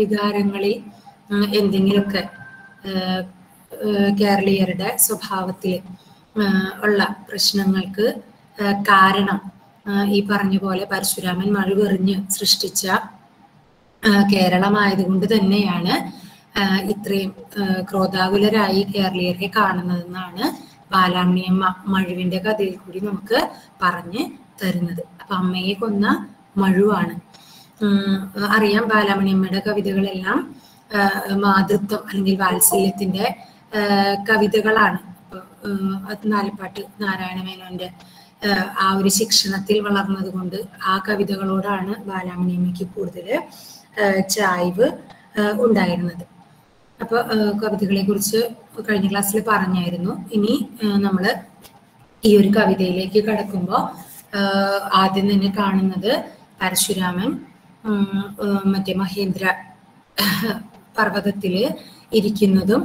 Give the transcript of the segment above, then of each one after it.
വികാരങ്ങളിൽ എന്തെങ്കിലുമൊക്കെ കേരളീയരുടെ സ്വഭാവത്തിൽ ഉള്ള പ്രശ്നങ്ങൾക്ക് കാരണം ഈ പറഞ്ഞ പോലെ പരശുരാമൻ മഴുവെറിഞ്ഞ് സൃഷ്ടിച്ച കേരളമായതുകൊണ്ട് തന്നെയാണ് ഇത്രയും ക്രോധാകുലരായി കേരളീയരെ കാണുന്നതെന്നാണ് ബാലാമണിയമ്മ മഴുവിന്റെ കഥയിൽ കൂടി നമുക്ക് പറഞ്ഞ് തരുന്നത്. അപ്പൊ അമ്മയെ കൊന്ന മഴുവാണ്. അറിയാം ബാലാമണിയമ്മയുടെ കവിതകളെല്ലാം മാതൃത്വം അല്ലെങ്കിൽ വാത്സല്യത്തിന്റെ കവിതകളാണ്. നാലപ്പാട്ട് നാരായണ മേനോന്റെ ആ ഒരു ശിക്ഷണത്തിൽ വളർന്നത് കൊണ്ട് ആ കവിതകളോടാണ് ബാലാമണിയമ്മയ്ക്ക് കൂടുതൽ ചായ്വ് ഉണ്ടായിരുന്നത്. അപ്പൊ കവിതകളെ കുറിച്ച് കഴിഞ്ഞ ക്ലാസ്സിൽ പറഞ്ഞായിരുന്നു. ഇനി നമ്മൾ ഈ ഒരു കവിതയിലേക്ക് കടക്കുമ്പോൾ ആദ്യം തന്നെ കാണുന്നത് പരശുരാമൻ മറ്റേ മഹേന്ദ്ര പർവതത്തിൽ ഇരിക്കുന്നതും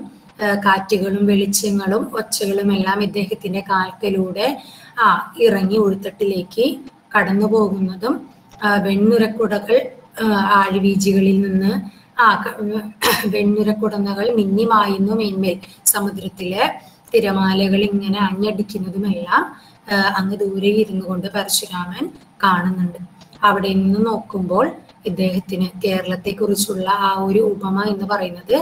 കാറ്റുകളും വെളിച്ചങ്ങളും ഒച്ചകളും എല്ലാം ഇദ്ദേഹത്തിന്റെ കാൽക്കലൂടെ ആ ഇറങ്ങി ഉൾത്തട്ടിലേക്ക് കടന്നു പോകുന്നതും വെണ്ണുരക്കുടകൾ ആഴിവീജികളിൽ നിന്ന് ആ വെണ്ണുരക്കുടന്നകൾ മിന്നിമായുന്നു മേന്മേൽ. സമുദ്രത്തിലെ തിരമാലകൾ ഇങ്ങനെ അഞ്ഞടിക്കുന്നതുമെല്ലാം അങ്ങ് ദൂരെ ഇരുന്നു കൊണ്ട് പരശുരാമൻ കാണുന്നുണ്ട്. അവിടെ നിന്ന് നോക്കുമ്പോൾ ഇദ്ദേഹത്തിന് കേരളത്തെ കുറിച്ചുള്ള ആ ഒരു ഉപമ എന്ന് പറയുന്നത്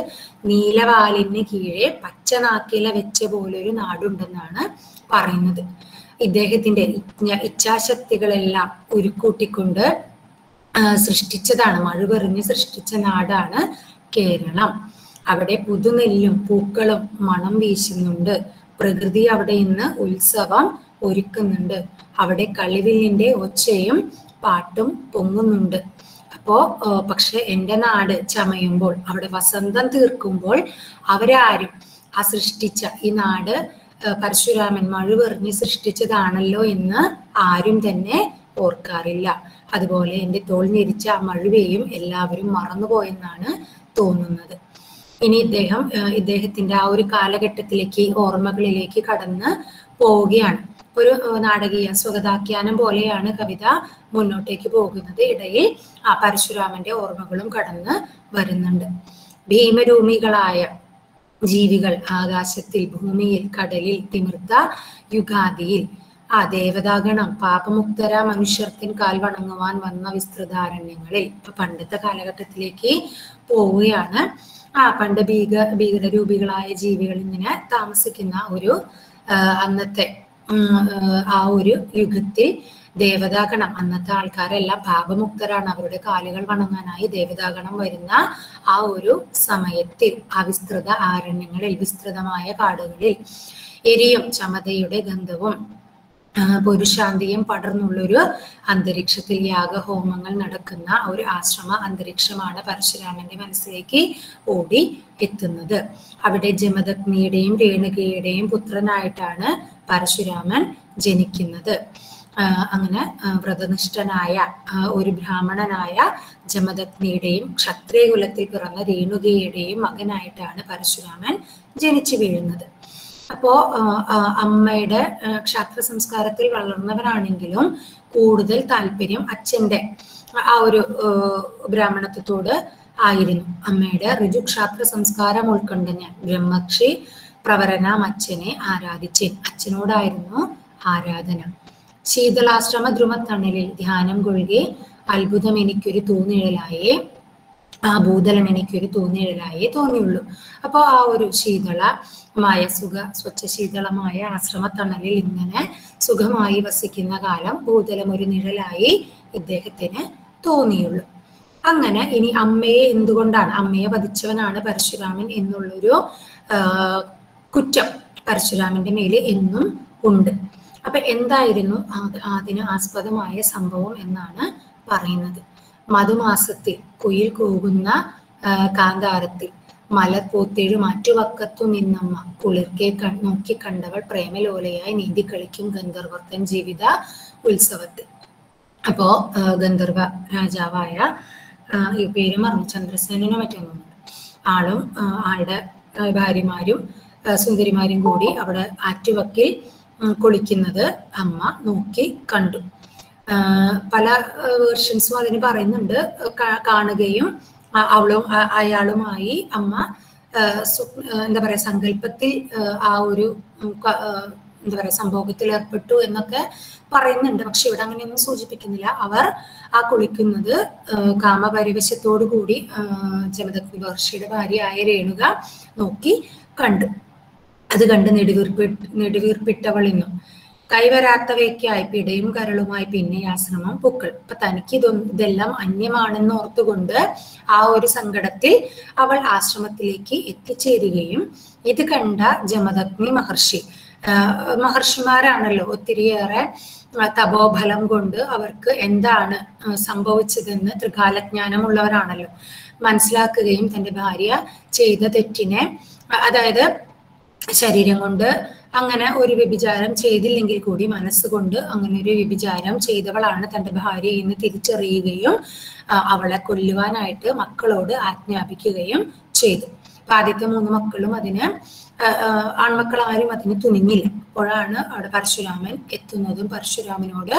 നീലവാലിന് കീഴെ പച്ചനാക്കില വെച്ച പോലൊരു നാടുണ്ടെന്നാണ് പറയുന്നത്. ഇദ്ദേഹത്തിന്റെ ഇച്ഛാശക്തികളെല്ലാം ഉരുക്കൂട്ടിക്കൊണ്ട് സൃഷ്ടിച്ചതാണ് മഴുപെറിഞ്ഞ് സൃഷ്ടിച്ച നാടാണ് കേരളം. അവിടെ പുതുനെല്ലും പൂക്കളും മണം വീശുന്നുണ്ട്. പ്രകൃതി അവിടെ ഇന്ന് ഉത്സവം ഒരുക്കുന്നുണ്ട്. അവിടെ കളിവില്ലിന്റെ ഒച്ചയും പാട്ടും പൊങ്ങുന്നുണ്ട്. അപ്പോ പക്ഷെ എന്റെ നാട് ചമയുമ്പോൾ അവിടെ വസന്തം തീർക്കുമ്പോൾ അവരാരും ആ സൃഷ്ടിച്ച ഈ നാട് പരശുരാമൻ മഴുവെറിഞ്ഞ് സൃഷ്ടിച്ചതാണല്ലോ എന്ന് ആരും തന്നെ ഓർക്കാറില്ല. അതുപോലെ എന്റെ തോൾ ഞെരിച്ച ആ മഴുവയും എല്ലാവരും മറന്നുപോയെന്നാണ് തോന്നുന്നത്. ഇനി ഇദ്ദേഹം ഇദ്ദേഹത്തിന്റെ ആ ഒരു കാലഘട്ടത്തിലേക്ക് ഓർമ്മകളിലേക്ക് കടന്ന് പോവുകയാണ്. ഒരു നാടകീയ സ്വഗതാഖ്യാനം പോലെയാണ് കവിത മുന്നോട്ടേക്ക് പോകുന്നത്. ഇടയിൽ ആ പരശുരാമന്റെ ഓർമ്മകളും കടന്ന് വരുന്നുണ്ട്. ഭീമരൂമികളായ ജീവികൾ ആകാശത്തിൽ ഭൂമിയിൽ കടലിൽ തിമിർത്ത യുഗാദിയിൽ ആ ദേവതാഗണം പാപമുക്തര മനുഷ്യർത്തിൻ കാൽ വണങ്ങുവാൻ വന്ന വിസ്തൃതാരണ്യങ്ങളിൽ ഇപ്പൊ പണ്ടത്തെ കാലഘട്ടത്തിലേക്ക് പോവുകയാണ്. ആ പണ്ട് ഭീക ഭീകരരൂപികളായ ജീവികൾ ഇങ്ങനെ താമസിക്കുന്ന ഒരു അന്നത്തെ ആ, ഒരു യുഗത്തിൽ ദേവതാഗണം. അന്നത്തെ ആൾക്കാരെല്ലാം പാപമുക്തരാണ്. അവരുടെ കാലുകൾ വണങ്ങാനായി ദേവതാഗണം വരുന്ന ആ ഒരു സമയത്തിൽ അവിസ്തൃത വിസ്തൃത ആരണ്യങ്ങളിൽ വിസ്തൃതമായ കാടുകളിൽ എരിയും ചമതയുടെ ഗന്ധവും പുരുഷാന്തിയും പടർന്നുള്ളൊരു അന്തരീക്ഷത്തിൽ യാഗഹോമങ്ങൾ നടക്കുന്ന ഒരു ആശ്രമ അന്തരീക്ഷമാണ് പരശുരാമന്റെ മനസ്സിലേക്ക് ഓടി എത്തുന്നത്. അവിടെ ജമദഗ്നിയുടെയും രേണുകയുടെയും പുത്രനായിട്ടാണ് പരശുരാമൻ ജനിക്കുന്നത്. അങ്ങനെ വ്രതനിഷ്ഠനായ ഒരു ബ്രാഹ്മണനായ ജമദഗ്നിയുടെയും ക്ഷത്രിയകുലത്തിൽ പിറന്ന രേണുകയുടെയും മകനായിട്ടാണ് പരശുരാമൻ ജനിച്ചു വീഴുന്നത്. അപ്പോ അമ്മയുടെ ക്ഷത്ര സംസ്കാരത്തിൽ വളർന്നവരാണെങ്കിലും കൂടുതൽ താല്പര്യം അച്ഛന്റെ ആ ഒരു ബ്രാഹ്മണത്വത്തോട് ആയിരുന്നു. അമ്മയുടെ ഋജുക്ഷാത്ര സംസ്കാരം ഉൾക്കൊണ്ട ഞാൻ ബ്രഹ്മക്ഷി പ്രവരനാം അച്ഛനെ ആരാധിച്ചേൻ. അച്ഛനോടായിരുന്നു ആരാധന. ശീതളാശ്രമ ധ്രുമത്തണലിൽ ധ്യാനം കൊഴുകെ അത്ഭുതം എനിക്കൊരു തൂന്നിഴലായേ ആ ഭൂതലം എനിക്കൊരു തൂന്നിഴലായേ തോന്നിയുള്ളൂ. അപ്പോൾ ആ ഒരു ശീതളമായ സുഖ സ്വച്ഛ ശീതളമായ ആശ്രമത്തണലിൽ ഇങ്ങനെ സുഖമായി വസിക്കുന്ന കാലം ഭൂതലം ഒരു നിഴലായി ഇദ്ദേഹത്തിന് തോന്നിയുള്ളൂ. അങ്ങനെ ഇനി അമ്മയെ എന്തുകൊണ്ടാണ് അമ്മയെ വധിച്ചവനാണ് പരശുരാമൻ എന്നുള്ളൊരു കുറ്റം പരശുരാമന്റെ മേലെ എന്നും ഉണ്ട്. അപ്പൊ എന്തായിരുന്നു അതിന് ആസ്പദമായ സംഭവം എന്നാണ് പറയുന്നത്. മധുമാസത്തിൽ കുയിൽ കൂകുന്ന കാന്താരത്തിൽ മലർ മലർപൂത്തേഴു മാറ്റുവക്കത്തു നിന്നമ്മ കുളിർക്കെ നോക്കി കണ്ടവൾ പ്രേമലോലയായി നീന്തി കളിക്കും ഗന്ധർവർത്തൻ ജീവിത ഉത്സവത്തിൽ. അപ്പോ ഗന്ധർവ രാജാവായ പേര് മറന്നു. ചന്ദ്രസേനോ മറ്റൊന്നുണ്ട് ആളും ആളുടെ ഭാര്യമാരും സുന്ദരിമാരും കൂടി അവിടെ ആറ്റുവക്കിൽ കുളിക്കുന്നത് അമ്മ നോക്കി കണ്ടു. പല വേർഷൻസും അതിന് പറയുന്നുണ്ട്. കാണുകയും അവളും അയാളുമായി അമ്മ എന്താ പറയാ സങ്കല്പത്തിൽ ആ, ഒരു എന്താ പറയാ സംഭോഗത്തിൽ ഏർപ്പെട്ടു എന്നൊക്കെ പറയുന്നുണ്ട്. പക്ഷെ ഇവിടെ അങ്ങനെയൊന്നും സൂചിപ്പിക്കുന്നില്ല. അവർ ആ കുളിക്കുന്നത് കാമപരിവശത്തോടു കൂടി ജമദഗ്നി മഹർഷിയുടെ ഭാര്യയായ രേണുക നോക്കി കണ്ടു. അത് കണ്ട് നെടുവീർപ്പി നെടുവീർപ്പിട്ടവൾ ഇന്നു കൈവരാത്തവയ്ക്കായി പിടയും കരളുമായി പിന്നെ ആശ്രമം പൂക്കൾ. അപ്പൊ തനിക്ക് ഇതൊന്നും ഇതെല്ലാം അന്യമാണെന്ന് ഓർത്തുകൊണ്ട് ആ ഒരു സങ്കടത്തിൽ അവൾ ആശ്രമത്തിലേക്ക് എത്തിച്ചേരുകയും ഇത് കണ്ട ജമദഗ്നി മഹർഷി മഹർഷിമാരാണല്ലോ ഒത്തിരിയേറെ തപോഫലം കൊണ്ട് അവർക്ക് എന്താണ് സംഭവിച്ചതെന്ന് ത്രികാലജ്ഞാനമുള്ളവരാണല്ലോ മനസ്സിലാക്കുകയും തന്റെ ഭാര്യ ചെയ്ത തെറ്റിനെ അതായത് ശരീരം കൊണ്ട് അങ്ങനെ ഒരു വ്യഭിചാരം ചെയ്തില്ലെങ്കിൽ കൂടി മനസ്സുകൊണ്ട് അങ്ങനെ ഒരു വ്യഭിചാരം ചെയ്തവളാണ് തന്റെ ഭാര്യ എന്ന് തിരിച്ചറിയുകയും അവളെ കൊല്ലുവാനായിട്ട് മക്കളോട് ആജ്ഞാപിക്കുകയും ചെയ്തു. ആദ്യത്തെ മൂന്ന് മക്കളും അതിന് ആൺമക്കൾ ആരും അതിന് തുനിഞ്ഞില്ല. അപ്പോഴാണ് അവിടെ പരശുരാമൻ എത്തുന്നതും പരശുരാമനോട്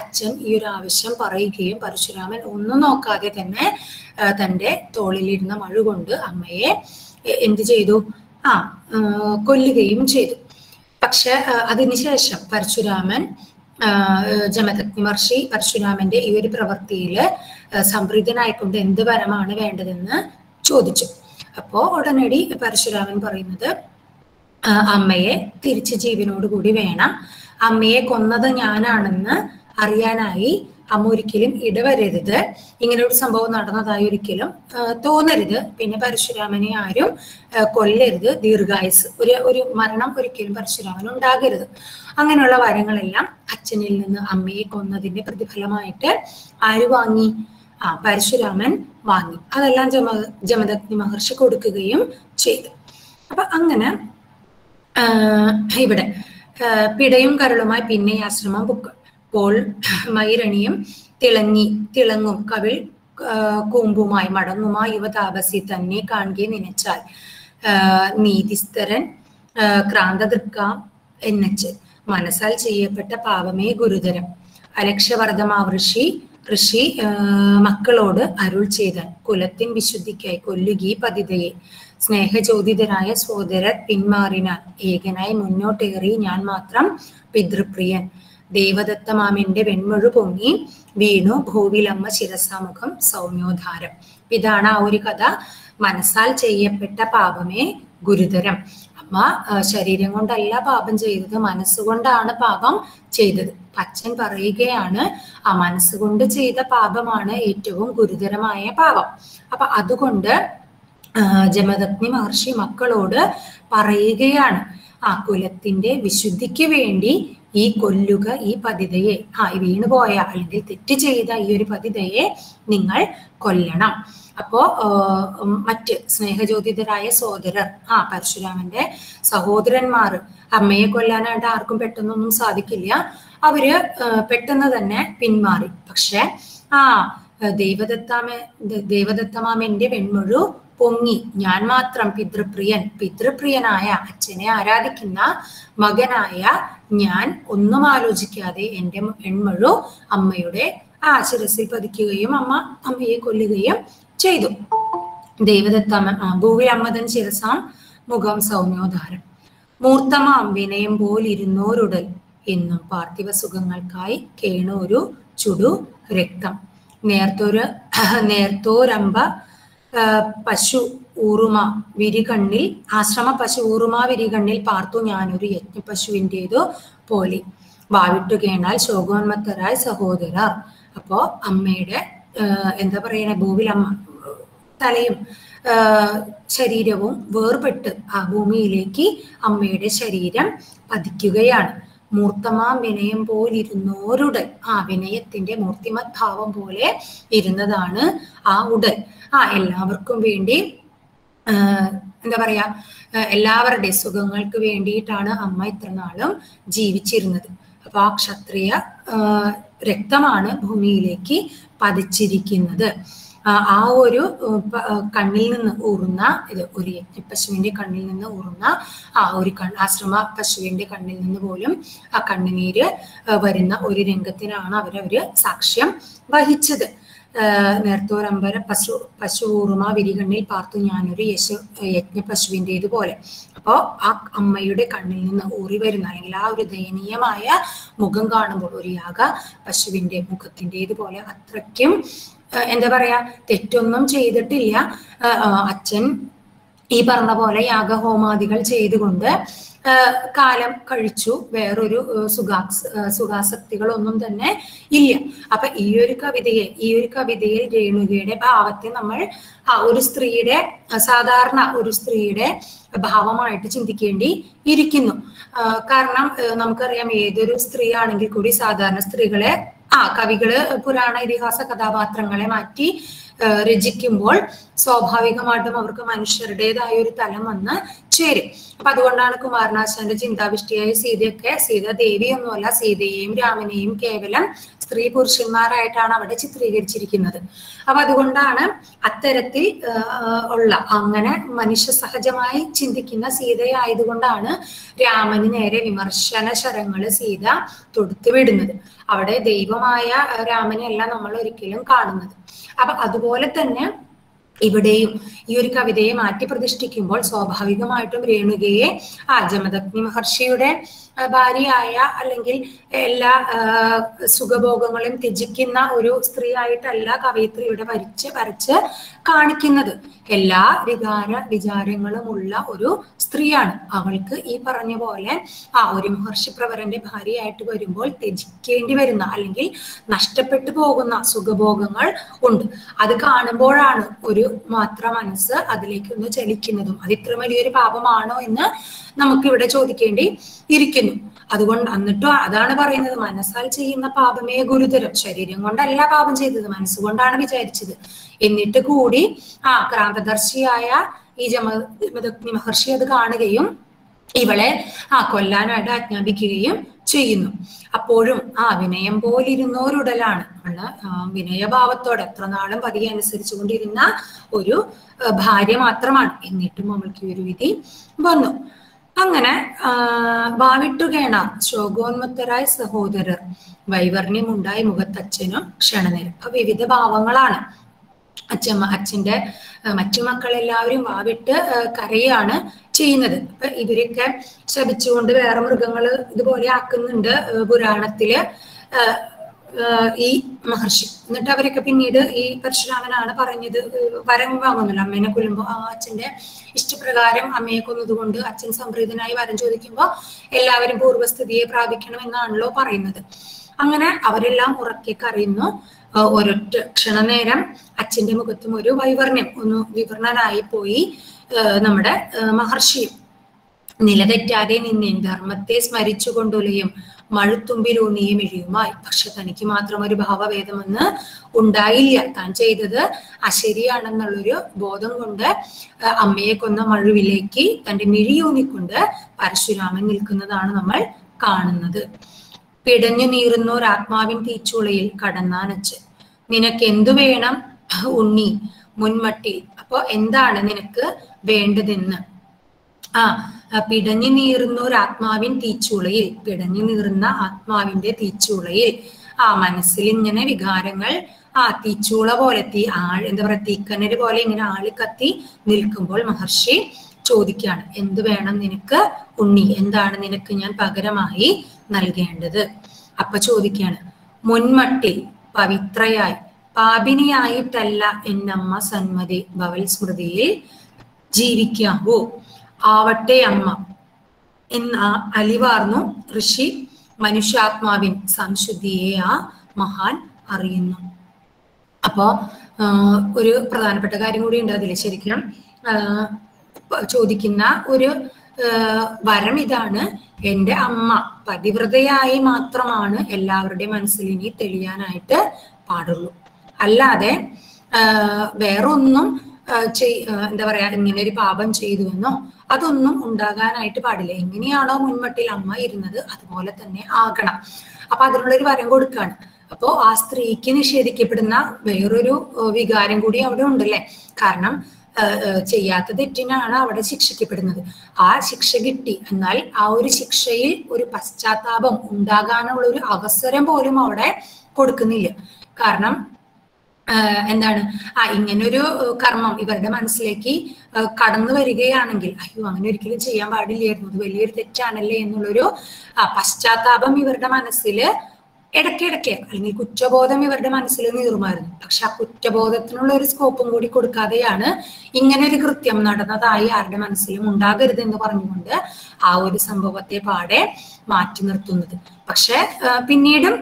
അച്ഛൻ ഈ ഒരു ആവശ്യം പറയുകയും പരശുരാമൻ ഒന്നും നോക്കാതെ തന്നെ തന്റെ തോളിലിരുന്ന മഴ കൊണ്ട് അമ്മയെ എന്ത് ചെയ്തു? ആ കൊല്ലുകയും ചെയ്തു. പക്ഷെ അതിനുശേഷം പരശുരാമൻ ജമദഗ്നി പരശുരാമന്റെ ഈ ഒരു പ്രവൃത്തിയിൽ സംപ്രീതനായിക്കൊണ്ട് എന്ത് വരമാണ് വേണ്ടതെന്ന് ചോദിച്ചു. അപ്പോ ഉടനടി പരശുരാമൻ പറയുന്നത് അമ്മയെ തിരിച്ച് ജീവനോടുകൂടി വേണം. അമ്മയെ കൊന്നത് ഞാനാണെന്ന് അറിയാനായി അമ്മ ഒരിക്കലും ഇടവരരുത്. ഇങ്ങനെ ഒരു സംഭവം നടന്നതായി ഒരിക്കലും തോന്നരുത്. പിന്നെ പരശുരാമനെ ആരും കൊല്ലരുത്. ദീർഘായുസ്. ഒരു ഒരു മരണം ഒരിക്കലും പരശുരാമന് ഉണ്ടാകരുത്. അങ്ങനെയുള്ള വരങ്ങളെല്ലാം അച്ഛനിൽ നിന്ന് അമ്മയെ കൊന്നതിന്റെ പ്രതിഫലമായിട്ട് ആര് വാങ്ങി? ആ പരശുരാമൻ വാങ്ങി. അതെല്ലാം ജമ ജമദഗ്നി മഹർഷി കൊടുക്കുകയും ചെയ്തു. അപ്പൊ അങ്ങനെ ഇവിടെ പിടയും കരളുമായി പിന്നെ ആശ്രമം ബുക്ക് പോൾ മൈരണിയും തിളങ്ങി തിളങ്ങും. കവിൾ കൂമ്പുമായി മടങ്ങുമാ യുവ താപസി തന്നെ കാണുകയെ നനച്ചാൽ. നീതിസ്ഥരൻ ക്രാന്തദൃക്കാം എന്നച്ച്. മനസ്സാൽ ചെയ്യപ്പെട്ട പാപമേ ഗുരുതരം. അലക്ഷവർദ്ധമാ ഋഷി ഋഷി മക്കളോട് അരുൾ ചെയ്ത. കുലത്തിൻ വിശുദ്ധിക്കായി കൊല്ലുകി പതിതയെ. സ്നേഹചോദിതരായ സോദരർ പിന്മാറിനാൽ. ഏകനായി മുന്നോട്ടേറി ഞാൻ മാത്രം പിതൃപ്രിയൻ. ദേവദത്തമാമിന്റെ വെൺമൊഴു പൊങ്ങി വീണു ഭൂവിലമ്മ ശിരസാമുഖം സൗമ്യോധാരം ഇതാണ് ആ ഒരു കഥ. മനസ്സാൽ ചെയ്യപ്പെട്ട പാപമേ ഗുരുതരം. അമ്മ ശരീരം കൊണ്ടല്ല പാപം ചെയ്തത്. മനസ്സുകൊണ്ടാണ് പാപം ചെയ്തത്. അച്ഛൻ പറയുകയാണ് ആ മനസ്സുകൊണ്ട് ചെയ്ത പാപമാണ് ഏറ്റവും ഗുരുതരമായ പാപം. അപ്പൊ അതുകൊണ്ട് ജമദഗ്നി മഹർഷി മക്കളോട് പറയുകയാണ് ആ കുലത്തിന്റെ വിശുദ്ധിക്ക് വേണ്ടി ഈ കൊല്ലുക ഈ പതിതയെ. ആ ഈ വീണുപോയ അല്ലെങ്കിൽ തെറ്റ് ചെയ്ത ഈ ഒരു പതിതയെ നിങ്ങൾ കൊല്ലണം. അപ്പോ മറ്റ് സ്നേഹജ്യോതിതരായ സോദരർ ആ പരശുരാമന്റെ സഹോദരന്മാർ അമ്മയെ കൊല്ലാനായിട്ട് ആർക്കും പെട്ടെന്നൊന്നും സാധിക്കില്ല. അവർ പെട്ടെന്ന് തന്നെ പിന്മാറി. പക്ഷെ ആ ദൈവദത്താമ ദേവദത്തമാമന്റെ വെൺമുഴു പൊങ്ങി. ഞാൻ മാത്രം പിതൃപ്രിയൻ. പിതൃപ്രിയനായ അച്ഛനെ ആരാധിക്കുന്ന മകനായ ഞാൻ ഒന്നും ആലോചിക്കാതെ എന്റെ എൺമഴു അമ്മയുടെ ആ ശിരസിൽ പതിക്കുകയും അമ്മ അമ്മയെ കൊല്ലുകയും ചെയ്തു. ദൈവദത്തമ്മ ഭൂവി അമ്മതൻ ശിരസാം മുഖം സൗമ്യോധാരം മൂർത്തമാം വിനയം പോലിരുന്നോരുടൽ എന്നും പാർത്ഥിവ സുഖങ്ങൾക്കായി കേണൂരു ചുടു രക്തം. നേർത്തൊരു നേർത്തോരമ്പ പശു ഊറുമ വിരികണ്ണിൽ ആശ്രമ പശു ഊറുമ വിരികണ്ണിൽ പാർത്തു ഞാനൊരു യജ്ഞ പശുവിന്റെതു പോലെ. വാവിട്ടു കേണാൽ ശോകോന്മത്തരായ സഹോദരർ. അപ്പോ അമ്മയുടെ എന്താ പറയണേ ഭൂവിലമ്മ തലയും ശരീരവും വേർപെട്ട് ആ ഭൂമിയിലേക്ക് അമ്മയുടെ ശരീരം പതിക്കുകയാണ്. മൂർത്തമാം വിനയം പോലിരുന്നോരുടൽ ആ വിനയത്തിന്റെ മൂർത്തിമദ്ഭാവം പോലെ ഇരുന്നതാണ് ആ ഉടൽ ആ എല്ലാവർക്കും വേണ്ടി എന്താ പറയാ എല്ലാവരുടെ സുഖങ്ങൾക്ക് വേണ്ടിയിട്ടാണ് അമ്മ ഇത്ര നാളും ജീവിച്ചിരുന്നത്. അപ്പൊ ആ ക്ഷത്രിയ രക്തമാണ് ഭൂമിയിലേക്ക് പതിച്ചിരിക്കുന്നത്. ആ ഒരു കണ്ണിൽ നിന്ന് ഊറുന്ന ഇത് ഒരു യജ്ഞപ്പശുവിന്റെ കണ്ണിൽ നിന്ന് ഊറുന്ന ആ ഒരു കൺ ആശ്രമ പശുവിന്റെ കണ്ണിൽ നിന്ന് പോലും ആ കണ്ണുനീര് വരുന്ന ഒരു രംഗത്തിനാണ് അവരവര് സാക്ഷ്യം വഹിച്ചത്. നേർത്തോരമ്പര പശു പശു ഊറുമ വിരികണ്ണിൽ പാർത്തു ഞാനൊരു യശു യജ്ഞ പശുവിന്റെതുപോലെ അപ്പോൾ ആ അമ്മയുടെ കണ്ണിൽ നിന്ന് ഊറി വരുന്ന അല്ലെങ്കിൽ ആ ഒരു ദയനീയമായ മുഖം കാണുമ്പോൾ ഒരു യാഗ പശുവിന്റെ മുഖത്തിന്റെതുപോലെ അത്രയ്ക്കും എന്താ പറയാ തെറ്റൊന്നും ചെയ്തിട്ടില്ല. അച്ഛൻ ഈ പറഞ്ഞ പോലെ യാഗഹോമാദികൾ ചെയ്തുകൊണ്ട് കാലം കഴിച്ചു. വേറൊരു സുഖാസ് സുഖാസക്തികളൊന്നും തന്നെ ഇല്ല. അപ്പൊ ഈ ഒരു കവിതയെ ഈ ഒരു കവിതയിൽ രേണുകയുടെ ഭാവത്തെ നമ്മൾ ഒരു സ്ത്രീയുടെ സാധാരണ ഒരു സ്ത്രീയുടെ ഭാവമായിട്ട് ചിന്തിക്കേണ്ടി ഇരിക്കുന്നു. കാരണം നമുക്കറിയാം ഏതൊരു സ്ത്രീ ആണെങ്കിൽ കൂടി സാധാരണ സ്ത്രീകളെ ആ കവികൾ പുരാണ ഇതിഹാസ കഥാപാത്രങ്ങളെ മാറ്റി രചിക്കുമ്പോൾ സ്വാഭാവികമായിട്ടും അവർക്ക് മനുഷ്യരുടേതായ ഒരു തലം വന്ന് ചേരും. അപ്പൊ അതുകൊണ്ടാണ് കുമാരനാശാന്റെ ചിന്താവിഷ്ടിയായ സീതയൊക്കെ സീത ദേവിയൊന്നുമല്ല സീതയെയും രാമനെയും കേവലം സ്ത്രീ പുരുഷന്മാരായിട്ടാണ് അവിടെ ചിത്രീകരിച്ചിരിക്കുന്നത്. അപ്പൊ അതുകൊണ്ടാണ് അത്തരത്തിൽ ഉള്ള അങ്ങനെ മനുഷ്യ സഹജമായി ചിന്തിക്കുന്ന സീതയായതുകൊണ്ടാണ് രാമന് നേരെ വിമർശന ശരങ്ങൾ സീത തൊടുത്തുവിടുന്നത്. അവിടെ ദൈവമായ രാമനെയല്ല നമ്മൾ ഒരിക്കലും കാണുന്നത്. അപ്പൊ അതുപോലെ തന്നെ ഇവിടെയും ഈ ഒരു കവിതയെ മാറ്റി പ്രതിഷ്ഠിക്കുമ്പോൾ സ്വാഭാവികമായിട്ടും രേണുകയെ ആ ജമദഗ്നി മഹർഷിയുടെ ഭാര്യയായ അല്ലെങ്കിൽ എല്ലാ സുഖഭോഗങ്ങളും ത്യജിക്കുന്ന ഒരു സ്ത്രീ ആയിട്ടല്ല കവയിത്രിയുടെ വരച്ച് വരച്ച് കാണിക്കുന്നത്. എല്ലാ വികാര വിചാരങ്ങളും ഉള്ള ഒരു സ്ത്രീയാണ്. അവൾക്ക് ഈ പറഞ്ഞ പോലെ ആ ഒരു മഹർഷി പ്രവരന്റെ ഭാര്യയായിട്ട് വരുമ്പോൾ ത്യജിക്കേണ്ടി വരുന്ന അല്ലെങ്കിൽ നഷ്ടപ്പെട്ടു പോകുന്ന സുഖഭോഗങ്ങൾ ഉണ്ട്. അത് കാണുമ്പോഴാണ് ഒരു മാത്ര മനസ്സ് അതിലേക്ക് ഒന്ന് ചലിക്കുന്നതും. അത് ഇത്ര വലിയൊരു പാപമാണോ എന്ന് നമുക്കിവിടെ ചോദിക്കേണ്ടി ഇരിക്കുന്നു. അതുകൊണ്ട് എന്നിട്ടോ അതാണ് പറയുന്നത്. മനസ്സാൽ ചെയ്യുന്ന പാപമേ ഗുരുതരം. ശരീരം കൊണ്ടല്ല പാപം ചെയ്തത്. മനസ്സുകൊണ്ടാണ് വിചാരിച്ചത്. എന്നിട്ട് കൂടി ആ ക്രാന്തദർശിയായ ഈ ജമദഗ്നി മഹർഷി അത് കാണുകയും ഇവളെ ആ കൊല്ലാനായിട്ട് ആജ്ഞാപിക്കുകയും ചെയ്യുന്നു. അപ്പോഴും ആ വിനയം പോലിരുന്നോരുടലാണ്. വിനയഭാവത്തോടെ എത്ര നാളും പതിയെ അനുസരിച്ചു കൊണ്ടിരുന്ന ഒരു ഭാര്യ മാത്രമാണ്. എന്നിട്ടും അവൾക്ക് ഒരു വിധി വന്നു. അങ്ങനെ ആ കേണ ശോകോന്മത്തരായ സഹോദരർ വൈവർണ്യമുണ്ടായി മുഖത്തച്ഛനും ക്ഷണനിരപ്പ വിവിധ ഭാവങ്ങളാണ്. അച്ഛമ്മ അച്ഛന്റെ മറ്റു മക്കളെല്ലാവരും വാവിട്ട് കരയാണ് ചെയ്യുന്നത്. അപ്പൊ ഇവരൊക്കെ ശപിച്ചുകൊണ്ട് വേറെ മൃഗങ്ങൾ ഇതുപോലെ ആക്കുന്നുണ്ട് പുരാണത്തിൽ. ഈ മഹർഷി. എന്നിട്ട് അവരൊക്കെ പിന്നീട് ഈ പരശുരാമനാണ് പറഞ്ഞത് വരം വാങ്ങുന്നില്ല അമ്മേനെ കൊല്ലുമ്പോൾ ആ അച്ഛന്റെ ഇഷ്ടപ്രകാരം അമ്മയെ കൊന്നതുകൊണ്ട് അച്ഛൻ സംപ്രീതനായി വരം ചോദിക്കുമ്പോൾ എല്ലാവരും പൂർവസ്ഥിതിയെ പ്രാപിക്കണം എന്നാണല്ലോ പറയുന്നത്. അങ്ങനെ അവരെല്ലാം ഉറക്കെ കരയുന്നു. ഒരൊറ്റ ക്ഷണനേരം അച്ഛന്റെ മുഖത്തും ഒരു വൈവർണ്യം ഒന്ന് വിവർണനായി പോയി നമ്മുടെ മഹർഷിയും നിലതെറ്റാതെ നിന്നേൻ ധർമ്മത്തെ സ്മരിച്ചുകൊണ്ടുലയും മഴുത്തുമ്പിലൂന്നിയും ഇഴിയുമായി. പക്ഷെ തനിക്ക് മാത്രം ഒരു ഭാവഭേദമെന്ന് ഉണ്ടായില്ല. താൻ ചെയ്തത് അശരിയാണെന്നുള്ളൊരു ബോധം കൊണ്ട് അമ്മയെ കൊന്ന മഴുവിലേക്ക് തന്റെ മിഴിയൂന്നിക്കൊണ്ട് പരശുരാമൻ നിൽക്കുന്നതാണ് നമ്മൾ കാണുന്നത്. പിടഞ്ഞു നീറുന്നോരാത്മാവിൻ തീച്ചുളയിൽ കടന്നാനച്ച് നിനക്ക് എന്തു വേണം? ഉണ്ണി മുൻമട്ടി. അപ്പൊ എന്താണ് നിനക്ക് വേണ്ടതെന്ന്? ആ പിടഞ്ഞു നീറുന്ന ഒരു ആത്മാവിൻ തീച്ചുളയിൽ പിടഞ്ഞു നീറുന്ന ആത്മാവിന്റെ തീച്ചുളയിൽ. ആ മനസ്സിൽ ഇങ്ങനെ വികാരങ്ങൾ ആ തീച്ചൂള പോലെ തീ ആൾ എന്താ പറയാ തീക്കനര് പോലെ ഇങ്ങനെ ആളി കത്തി നിൽക്കുമ്പോൾ മഹർഷി ചോദിക്കുകയാണ് എന്ത് വേണം നിനക്ക്? ഉണ്ണി എന്താണ് നിനക്ക്? ഞാൻ പകരമായി നൽകേണ്ടത്. അപ്പൊ ചോദിക്കുകയാണ് മുൻമട്ടിൽ പവിത്രയായി പാപിനിയായിട്ടല്ല എന്നമ്മ സന്മതി ഭവൽ സ്മൃതിയിൽ ജീവിക്കാവോ. ആവട്ടെ അമ്മ എന്ന അലിവാർന്നു ഋഷി മനുഷ്യാത്മാവിൻ സംശുദ്ധിയെ ആ മഹാൻ അറിയുന്നു. അപ്പോ ഒരു പ്രധാനപ്പെട്ട കാര്യം കൂടി ഉണ്ട് അതിൽ ശരിക്കും ചോദിക്കുന്ന ഒരു വരം ഇതാണ്. എന്റെ അമ്മ പതിവ്രതയായി മാത്രമാണ് എല്ലാവരുടെയും മനസ്സിൽ ഇനി തെളിയാനായിട്ട് പാടുള്ളൂ. അല്ലാതെ വേറൊന്നും എന്താ പറയാ ഇങ്ങനെ ഒരു പാപം ചെയ്തു എന്നോ അതൊന്നും ഉണ്ടാകാനായിട്ട് പാടില്ല. എങ്ങനെയാണോ മുൻമട്ടിൽ അമ്മ ഇരുന്നത് അതുപോലെ തന്നെ ആകണം. അപ്പൊ അതിനുള്ളൊരു വരം കൊടുക്കാണ്. അപ്പോ ആ സ്ത്രീക്ക് നിഷേധിക്കപ്പെടുന്ന വേറൊരു വികാരം കൂടി അവിടെ ഉണ്ടല്ലേ? കാരണം ചെയ്യാത്ത തെറ്റിനാണ് അവിടെ ശിക്ഷിക്കപ്പെടുന്നത്. ആ ശിക്ഷ കിട്ടി. എന്നാൽ ആ ഒരു ശിക്ഷയിൽ ഒരു പശ്ചാത്താപം ഉണ്ടാകാനുള്ള ഒരു അവസരം പോലും അവിടെ കൊടുക്കുന്നില്ല. കാരണം എന്താണ്? ആ ഇങ്ങനൊരു കർമ്മം ഇവരുടെ മനസ്സിലേക്ക് കടന്നു വരികയാണെങ്കിൽ അയ്യോ അങ്ങനെ ഒരിക്കലും ചെയ്യാൻ പാടില്ലായിരുന്നു. അത് വലിയൊരു തെറ്റാണല്ലേ എന്നുള്ളൊരു പശ്ചാത്താപം ഇവരുടെ മനസ്സിൽ ഇടയ്ക്കിടയ്ക്ക് അല്ലെങ്കിൽ കുറ്റബോധം ഇവരുടെ മനസ്സിൽ നീറുമായിരുന്നു. പക്ഷെ ആ കുറ്റബോധത്തിനുള്ള ഒരു സ്കോപ്പും കൂടി കൊടുക്കാതെയാണ് ഇങ്ങനെ ഒരു കൃത്യം നടന്നതായി ആരുടെ മനസ്സിലും ഉണ്ടാകരുത് എന്ന് പറഞ്ഞുകൊണ്ട് ആ ഒരു സംഭവത്തെ പാടെ മാറ്റി നിർത്തുന്നത്. പക്ഷെ പിന്നീടും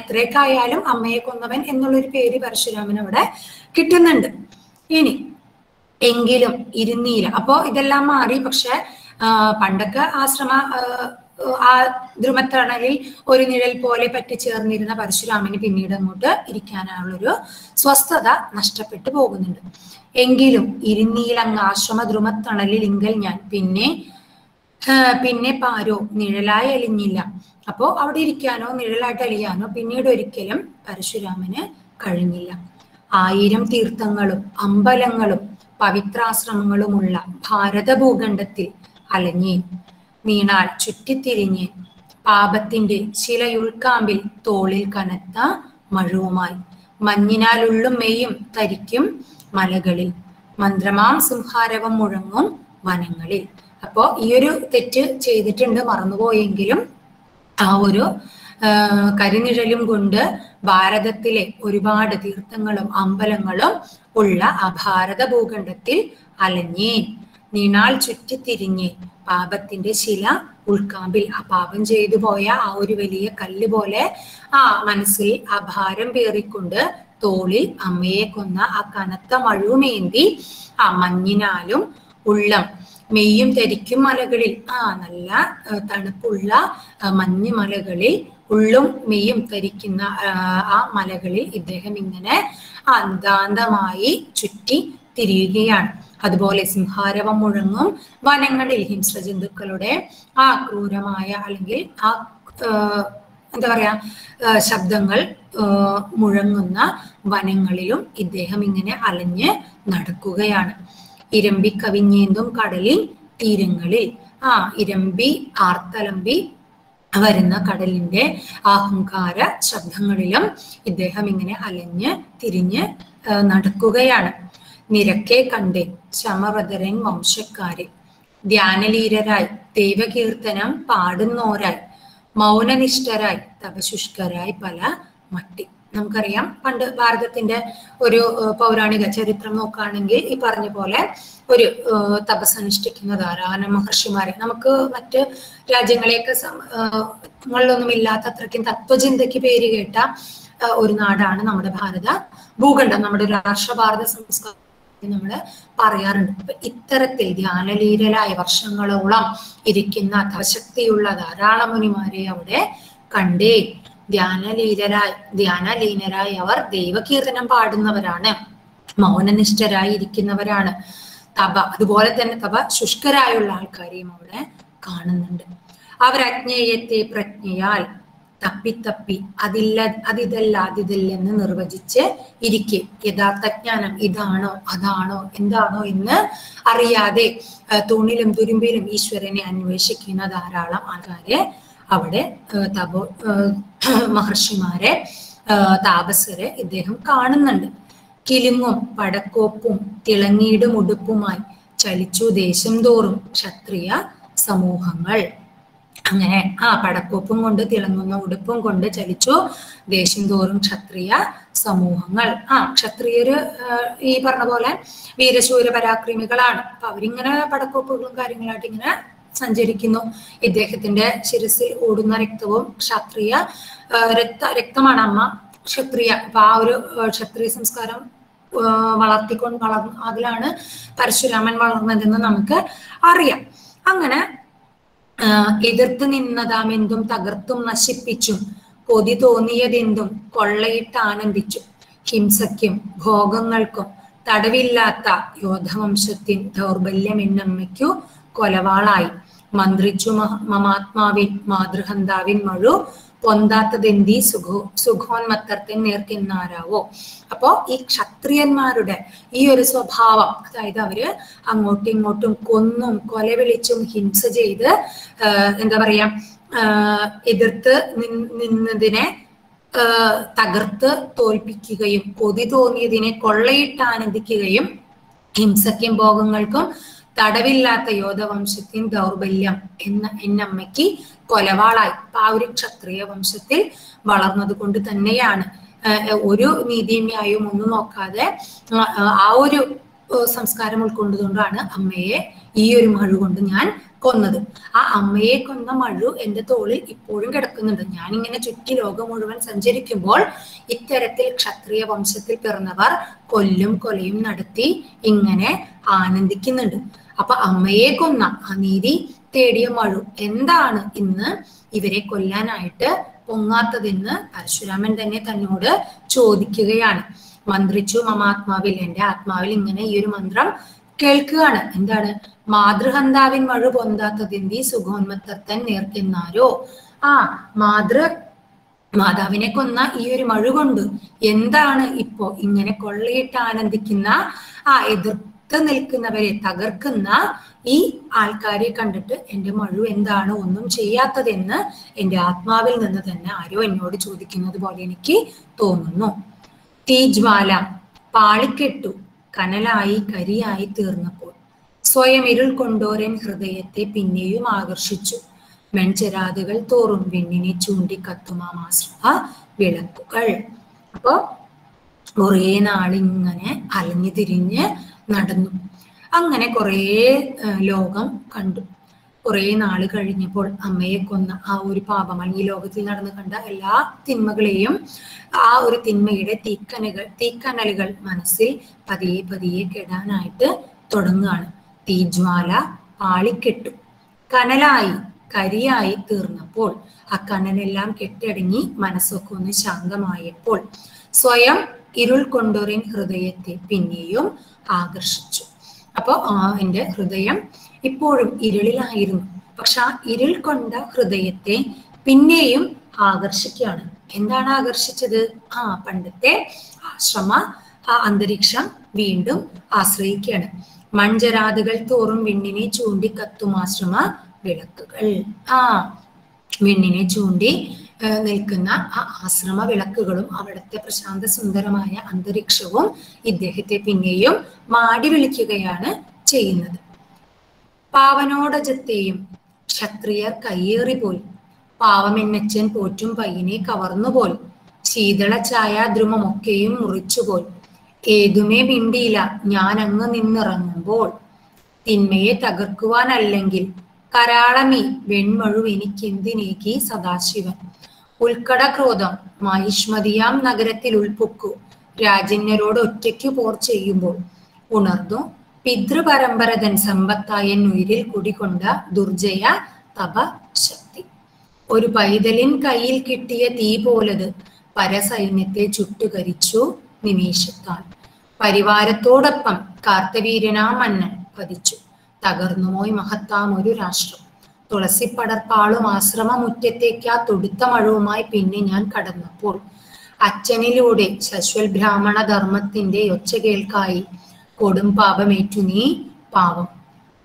എത്രയൊക്കെ ആയാലും അമ്മയെ കൊന്നവൻ എന്നുള്ളൊരു പേര് പരശുരാമൻ അവിടെ കിട്ടുന്നുണ്ട്. ഇനി എങ്കിലും ഇരുന്നീല അപ്പോ ഇതെല്ലാം മാറി. പക്ഷെ പണ്ടൊക്കെ ആശ്രമ ആ ധ്രുമത്തണലിൽ ഒരു നിഴൽ പോലെ പറ്റിച്ചേർന്നിരുന്ന പരശുരാമന് പിന്നീട് അങ്ങോട്ട് ഇരിക്കാനുള്ളൊരു സ്വസ്ഥത നഷ്ടപ്പെട്ടു പോകുന്നുണ്ട്. എങ്കിലും ഇരുന്നീലങ്ങ് ആശ്രമ ധ്രുമത്തണലിൽ ഇങ്കൽ ഞാൻ. പിന്നെ പിന്നെ പാരോ നിഴലായി അലിഞ്ഞില്ല. അപ്പോ അവിടെ ഇരിക്കാനോ നിഴലായിട്ട് അലിയാനോ പിന്നീട് ഒരിക്കലും പരശുരാമന് കഴിഞ്ഞില്ല. ആയിരം തീർത്ഥങ്ങളും അമ്പലങ്ങളും പവിത്രാശ്രമങ്ങളുമുള്ള ഭാരത ഭൂഖണ്ഡത്തിൽ അലഞ്ഞേ വീണാൽ ചുറ്റിത്തിരിഞ്ഞ് പാപത്തിന്റെ ശിലയുൾക്കാമ്പിൽ തോളിൽ കനത്ത മഴുവുമായി. മഞ്ഞിനാലുള്ളും മെയ്യും തരിക്കും മലകളിൽ. മന്ത്രമാം സംഹാരവം മുഴങ്ങും വനങ്ങളിൽ. അപ്പോ ഈ ഒരു തെറ്റ് ചെയ്തിട്ടുണ്ട് മറന്നുപോയെങ്കിലും ആ ഒരു കരിനിഴലും കൊണ്ട് ഭാരതത്തിലെ ഒരുപാട് തീർത്ഥങ്ങളും അമ്പലങ്ങളും ഉള്ള ആ ഭാരത ഭൂഖണ്ഡത്തിൽ അലഞ്ഞേ നീണാൾ ചുറ്റിത്തിരിഞ്ഞ് പാപത്തിന്റെ ശില ഉൾക്കാമ്പിൽ. ആ പാപം ചെയ്തു പോയ ആ ഒരു വലിയ കല്ല് പോലെ ആ മനസ്സിൽ ആ ഭാരം പേറിക്കൊണ്ട് തോളിൽ അമ്മയെ കൊന്ന ആ കനത്ത മഴുമേന്തി ആ മഞ്ഞിനാലും ഉള്ളം മെയ്യും തരിക്കും മലകളിൽ. ആ നല്ല തണുപ്പുള്ള മഞ്ഞ് മലകളിൽ ഉള്ളും മെയ്യും തരിക്കുന്ന ആ മലകളിൽ ഇദ്ദേഹം ഇങ്ങനെ അന്താന്തമായി ചുറ്റി തിരിയുകയാണ്. അതുപോലെ സിംഹാരവം മുഴങ്ങും വനങ്ങളിൽ ഹിംസ്രജന്തുക്കളുടെ ആ ക്രൂരമായ അല്ലെങ്കിൽ ആ എന്താ പറയാ ശബ്ദങ്ങൾ മുഴങ്ങുന്ന വനങ്ങളിലും ഇദ്ദേഹം ഇങ്ങനെ അലഞ്ഞ് നടക്കുകയാണ്. ഇരമ്പി കവിഞ്ഞേന്തും കടലിൽ തീരങ്ങളിൽ. ആ ഇരമ്പി ആർത്തലമ്പി വരുന്ന കടലിന്റെ അഹങ്കാര ശബ്ദങ്ങളിലും ഇദ്ദേഹം ഇങ്ങനെ അലഞ്ഞ് തിരിഞ്ഞ് നടക്കുകയാണ്. നിരക്കെ കണ്ടേ ചമവദരൻ വംശക്കാരെ. ധ്യാനലീരരായി ദൈവകീർത്തനം പാടുന്നോരായി മൗനനിഷ്ഠരായി തപശുഷ്കരായി പല മട്ടി. നമുക്കറിയാം പണ്ട് ഭാരതത്തിന്റെ ഒരു പൗരാണിക ചരിത്രം നോക്കുകയാണെങ്കിൽ ഈ പറഞ്ഞ പോലെ ഒരു തപസ് അനുഷ്ഠിക്കുന്ന ധാരാളം മഹർഷിമാരെ. നമുക്ക് മറ്റ് രാജ്യങ്ങളെയൊക്കെ ങ്ങളിലൊന്നും ഇല്ലാത്ത അത്രയ്ക്കും തത്വചിന്തയ്ക്ക് പേര് കേട്ട ഒരു നാടാണ് നമ്മുടെ ഭാരത ഭൂഖണ്ഡം. നമ്മുടെ രാഷ്ട്ര ഭാരത സംസ്കാരം നമ്മൾ പറയാറുണ്ട്. അപ്പൊ ഇത്തരത്തിൽ ധ്യാനലീലരായ വർഷങ്ങളോളം ഇരിക്കുന്ന അധശക്തിയുള്ള ധാരാളം മുനിമാരെ അവിടെ കണ്ടേ. ധ്യാനലീലരായി ധ്യാനലീനരായി അവർ ദൈവകീർത്തനം പാടുന്നവരാണ്. മൗനനിഷ്ഠരായി ഇരിക്കുന്നവരാണ് തപ അതുപോലെ തന്നെ തപ ശുഷ്കരായുള്ള ആൾക്കാരെയും അവിടെ കാണുന്നുണ്ട്. അവരജ്ഞേയത്തെ പ്രജ്ഞയാൽ തപ്പിത്തപ്പി അതില്ല അതിതല്ല അതിതല്ലെന്ന് നിർവചിച്ച് ഇരിക്കെ. യഥാർത്ഥ ജ്ഞാനം ഇതാണോ അതാണോ എന്താണോ എന്ന് അറിയാതെ തൂണിലും തുരുമ്പിലും ഈശ്വരനെ അന്വേഷിക്കുന്ന ധാരാളം ആൾക്കാരെ അവിടെ തപോ മഹർഷിമാരെ താപസരെ ഇദ്ദേഹം കാണുന്നുണ്ട്. കിലിങ്ങും പടക്കോപ്പും തിളങ്ങിയിടും ഉടുപ്പുമായി ചലിച്ചു ദേശം തോറും ക്ഷത്രിയ സമൂഹങ്ങൾ. അങ്ങനെ ആ പടക്കോപ്പും കൊണ്ട് തിളങ്ങുന്ന ഉടുപ്പും കൊണ്ട് ചലിച്ചു ദേശം തോറും ക്ഷത്രിയ സമൂഹങ്ങൾ. ആ ക്ഷത്രിയര് ഈ പറഞ്ഞ പോലെ വീരശൂര പരാക്രമികളാണ്. അപ്പൊ അവരിങ്ങനെ പടക്കോപ്പുകളും കാര്യങ്ങളായിട്ട് ഇങ്ങനെ സഞ്ചരിക്കുന്നു. ഇദ്ദേഹത്തിന്റെ ശിരസിൽ ഓടുന്ന രക്തവും ക്ഷത്രിയ രക്ത രക്തമാണ് അമ്മ ക്ഷത്രിയ. അപ്പൊ ആ ഒരു ക്ഷത്രിയ സംസ്കാരം വളർത്തിക്കൊണ്ട് വളർന്നു അതിലാണ് പരശുരാമൻ വളർന്നതെന്ന് നമുക്ക് അറിയാം. അങ്ങനെ എതിർത്ത് നിന്നതാമെന്തും തകർത്തും നശിപ്പിച്ചും കൊതി തോന്നിയതെന്തും കൊള്ളയിട്ട് ആനന്ദിച്ചു ഹിംസയ്ക്കും ഭോഗങ്ങൾക്കും തടവില്ലാത്ത യോധവംശത്തിൻ ദൗർബല്യം എന്നമ്മയ്ക്കു കൊലവാളായി. മന്ത്രിച്ചു മമാത്മാവിൻ മാതൃഹന്താവിൻ മഴു പൊന്താത്തതെന്തി? സുഖോ സുഖോന്മത്തത്തെ നേർക്കെന്നാരാവോ അപ്പോ ഈ ക്ഷത്രിയന്മാരുടെ ഈ ഒരു സ്വഭാവം അതായത് അവർ അങ്ങോട്ടും ഇങ്ങോട്ടും കൊന്നും കൊലവിളിച്ചും ഹിംസ ചെയ്ത് എന്താ പറയാ എതിർത്ത് നിന്നതിനെ തകർത്ത് തോൽപ്പിക്കുകയും കൊതി തോന്നിയതിനെ കൊള്ളയിട്ട് ആനന്ദിക്കുകയും ഹിംസയ്ക്കും ഭോഗങ്ങൾക്കും തടവില്ലാത്ത യോധവംശത്തിൻ ദൗർബല്യം എന്ന എന്നമ്മയ്ക്ക് കൊലവാളായി. ആ ഒരു ക്ഷത്രിയ വംശത്തിൽ വളർന്നത് കൊണ്ട് തന്നെയാണ്. ഒരു നീതിയും ഒന്നും നോക്കാതെ ആ ഒരു സംസ്കാരം ഉൾക്കൊണ്ടതുകൊണ്ടാണ് അമ്മയെ ഈ ഒരു മഴ കൊണ്ട് ഞാൻ കൊന്നത്. ആ അമ്മയെ കൊന്ന മഴു എന്റെ തോളിൽ ഇപ്പോഴും കിടക്കുന്നുണ്ട്. ഞാൻ ഇങ്ങനെ ചുറ്റി ലോകം മുഴുവൻ സഞ്ചരിക്കുമ്പോൾ ഇത്തരത്തിൽ ക്ഷത്രിയ വംശത്തിൽ പിറന്നവർ കൊല്ലും കൊലയും നടത്തി ഇങ്ങനെ ആനന്ദിക്കുന്നുണ്ട്. അപ്പൊ അമ്മയെ കൊന്ന അനീതി തേടിയ മഴു എന്താണ് ഇന്ന് ഇവരെ കൊല്ലാനായിട്ട് പൊങ്ങാത്തതെന്ന് പരശുരാമൻ തന്നെ തന്നോട് ചോദിക്കുകയാണ്. മന്ത്രിച്ചു മമാത്മാവിൽ എന്റെ ആത്മാവിൽ ഇങ്ങനെ ഈ ഒരു മന്ത്രം കേൾക്കുകയാണ്. എന്താണ്? മാതൃഹന്താവിൻ മഴു പൊന്താത്തതിന്തി സുഖോന്മത്തൻ നേർക്കെന്നാരോ? ആ മാതൃ മാതാവിനെ കൊന്ന ഈ ഒരു മഴ കൊണ്ട് എന്താണ് ഇപ്പോ ഇങ്ങനെ കൊള്ളയിട്ട് ആനന്ദിക്കുന്ന ആ എതിർത്ത് നിൽക്കുന്നവരെ തകർക്കുന്ന ഈ ആൾക്കാരെ കണ്ടിട്ട് എന്റെ മഴു എന്താണ് ഒന്നും ചെയ്യാത്തതെന്ന് എന്റെ ആത്മാവിൽ നിന്ന് തന്നെ ആരോ എന്നോട് ചോദിക്കുന്നത് പോലെ എനിക്ക് തോന്നുന്നു. തീജ്വാല പാളിക്കെട്ടു കനലായി കരിയായി തീർന്നപ്പോൾ സ്വയം ഇരുൾ കൊണ്ടോരൻ ഹൃദയത്തെ പിന്നെയും ആകർഷിച്ചു. മെൺചെരാതുകൾ തോറും വെണ്ണിനെ ചൂണ്ടി കത്തുമാശ്രമ വിളക്കുകൾ. അപ്പോ കുറേ നാളിങ്ങനെ അലഞ്ഞു തിരിഞ്ഞ് നടന്നു. അങ്ങനെ കുറേ ലോകം കണ്ടു. കുറേ നാൾ കഴിഞ്ഞപ്പോൾ അമ്മയെ കൊന്ന ആ ഒരു പാപമാണ് ഈ ലോകത്തിൽ നടന്നു കണ്ട എല്ലാ തിന്മകളെയും ആ ഒരു തിന്മയുടെ തീക്കനകൾ തീക്കനലുകൾ മനസ്സിൽ പതിയെ പതിയെ കെടാനായിട്ട് തുടങ്ങുകയാണ്. തീജ്വാല പാളിക്കെട്ടു. കനലായി കരിയായി തീർന്നപ്പോൾ ആ കനലെല്ലാം കെട്ടടങ്ങി മനസ്സൊക്കെ ഒന്ന് ശാന്തമായപ്പോൾ സ്വയം ഇരുൾ കൊണ്ടൊരൻ ഹൃദയത്തെ പിന്നെയും ആകർഷിച്ചു. അപ്പോ ആ എന്റെ ഹൃദയം ഇപ്പോഴും ഇരുളിലായിരുന്നു. പക്ഷെ ആ ഇരുൾ കൊണ്ട ഹൃദയത്തെ പിന്നെയും ആകർഷിക്കുകയാണ്. എന്താണ് ആകർഷിച്ചത്? ആ പണ്ടത്തെ ആശ്രമ ആ അന്തരീക്ഷം വീണ്ടും ആശ്രയിക്കുകയാണ്. മൺജരാതുകൾ തോറും വിണ്ണിനെ ചൂണ്ടി കത്തും ആശ്രമ വിളക്കുകൾ. ആ വിണ്ണിനെ ചൂണ്ടി നിൽക്കുന്ന ആ ആശ്രമ വിളക്കുകളും അവിടുത്തെ പ്രശാന്ത സുന്ദരമായ അന്തരീക്ഷവും ഇദ്ദേഹത്തെ പിന്നെയും മാടി വിളിക്കുകയാണ് ചെയ്യുന്നത്. പാവനോടജത്തെയും ക്ഷത്രിയർ കയ്യേറി പോയി. പാവമെന്നച്ചൻ പോറ്റും പയ്യനെ കവർന്നുപോൽ ശീതള ഛായാദ്രുമൊക്കെയും മുറിച്ചുപോൽ ഏതുമേ മിണ്ടിയില്ല ഞാൻ അങ്ങ് നിന്നിറങ്ങുമ്പോൾ. തിന്മയെ തകർക്കുവാനല്ലെങ്കിൽ കരാളമീ വെൺമഴു എനിക്കെന്തിനേകി സദാശിവൻ. ഉൾക്കട ക്രോധം മഹിഷ്മതിയാം നഗരത്തിൽ ഉൾപ്പൊക്കു രാജന്യരോട് ഒറ്റയ്ക്കു പോർ ചെയ്യുമ്പോൾ. ഉണർന്നു പിതൃപരമ്പരതൻ സമ്പത്തായൻ ഉയിരിൽ കുടികൊണ്ട ദുർജയ തപ ശക്തി ഒരു പൈതലിൻ കയ്യിൽ കിട്ടിയ തീ പോലത് പരസൈന്യത്തെ ചുട്ടുകരിച്ചു നിമേഷത്താൽ പരിവാരത്തോടൊപ്പം കാർത്തവീര്യനാം മന്നൻ പതിച്ചു. തകർന്നുപോയി മഹത്താം ഒരു രാഷ്ട്രം. തുളസിപ്പടർപ്പാളും ആശ്രമമുറ്റത്തേക്കാ തൊടുത്ത മഴവുമായി പിന്നെ ഞാൻ കടന്നപ്പോൾ അച്ഛനിലൂടെ ശശ്വൽ ബ്രാഹ്മണ ധർമ്മത്തിന്റെ ഒച്ച കേൾക്കായി കൊടും പാപമേറ്റു നീ പാവം.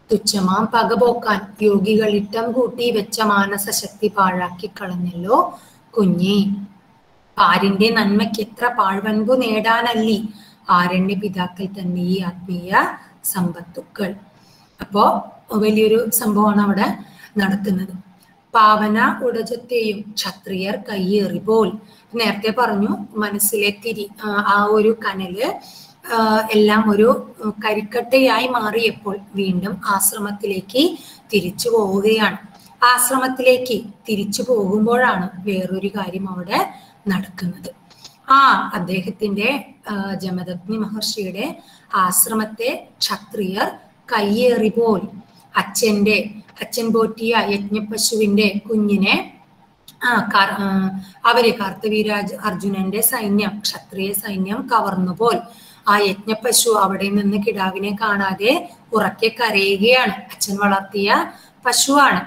തുച്ഛമാം പകപോക്കാൻ യോഗികൾ ഇട്ടം കൂട്ടി വെച്ച മാനസ ശക്തി പാഴാക്കി കളഞ്ഞല്ലോ കുഞ്ഞേ. പാരിന്റെ നന്മയ്ക്ക് എത്ര പാഴ്വൻപു നേടാനല്ലി. ആരണ്യ പിതാക്കൾ തന്നെ ഈ ആത്മീയ സമ്പത്തുക്കൾ. അപ്പോ വലിയൊരു സംഭവമാണ് അവിടെ നടക്കുന്നത് പാവന ഉടജത്തെയും ക്ഷത്രിയർ കയ്യേറിപോൽ നേരത്തെ പറഞ്ഞു മനസ്സിലെ തിരി ആ ഒരു കനൽ എല്ലാം ഒരു കരിക്കട്ടയായി മാറിയപ്പോൾ വീണ്ടും ആശ്രമത്തിലേക്ക് തിരിച്ചു പോവുകയാണ്. ആശ്രമത്തിലേക്ക് തിരിച്ചു പോകുമ്പോഴാണ് വേറൊരു കാര്യം അവിടെ നടക്കുന്നത്. ആ അദ്ദേഹത്തിന്റെ ജമദഗ്നി മഹർഷിയുടെ ആശ്രമത്തെ ക്ഷത്രിയർ കയ്യേറിപോൽ അച്ഛന്റെ അച്ഛൻ പോറ്റിയ യജ്ഞപശുവിന്റെ കുഞ്ഞിനെ അവർ കാർത്തവീരാജ് അർജുനന്റെ സൈന്യം ക്ഷത്രിയ സൈന്യം കവർന്നുപോൽ ആ യജ്ഞപശു അവിടെ നിന്ന് കിടാവിനെ കാണാതെ ഉറക്കെ കരയുകയാണ്. അച്ഛൻ വളർത്തിയ പശുവാണ്.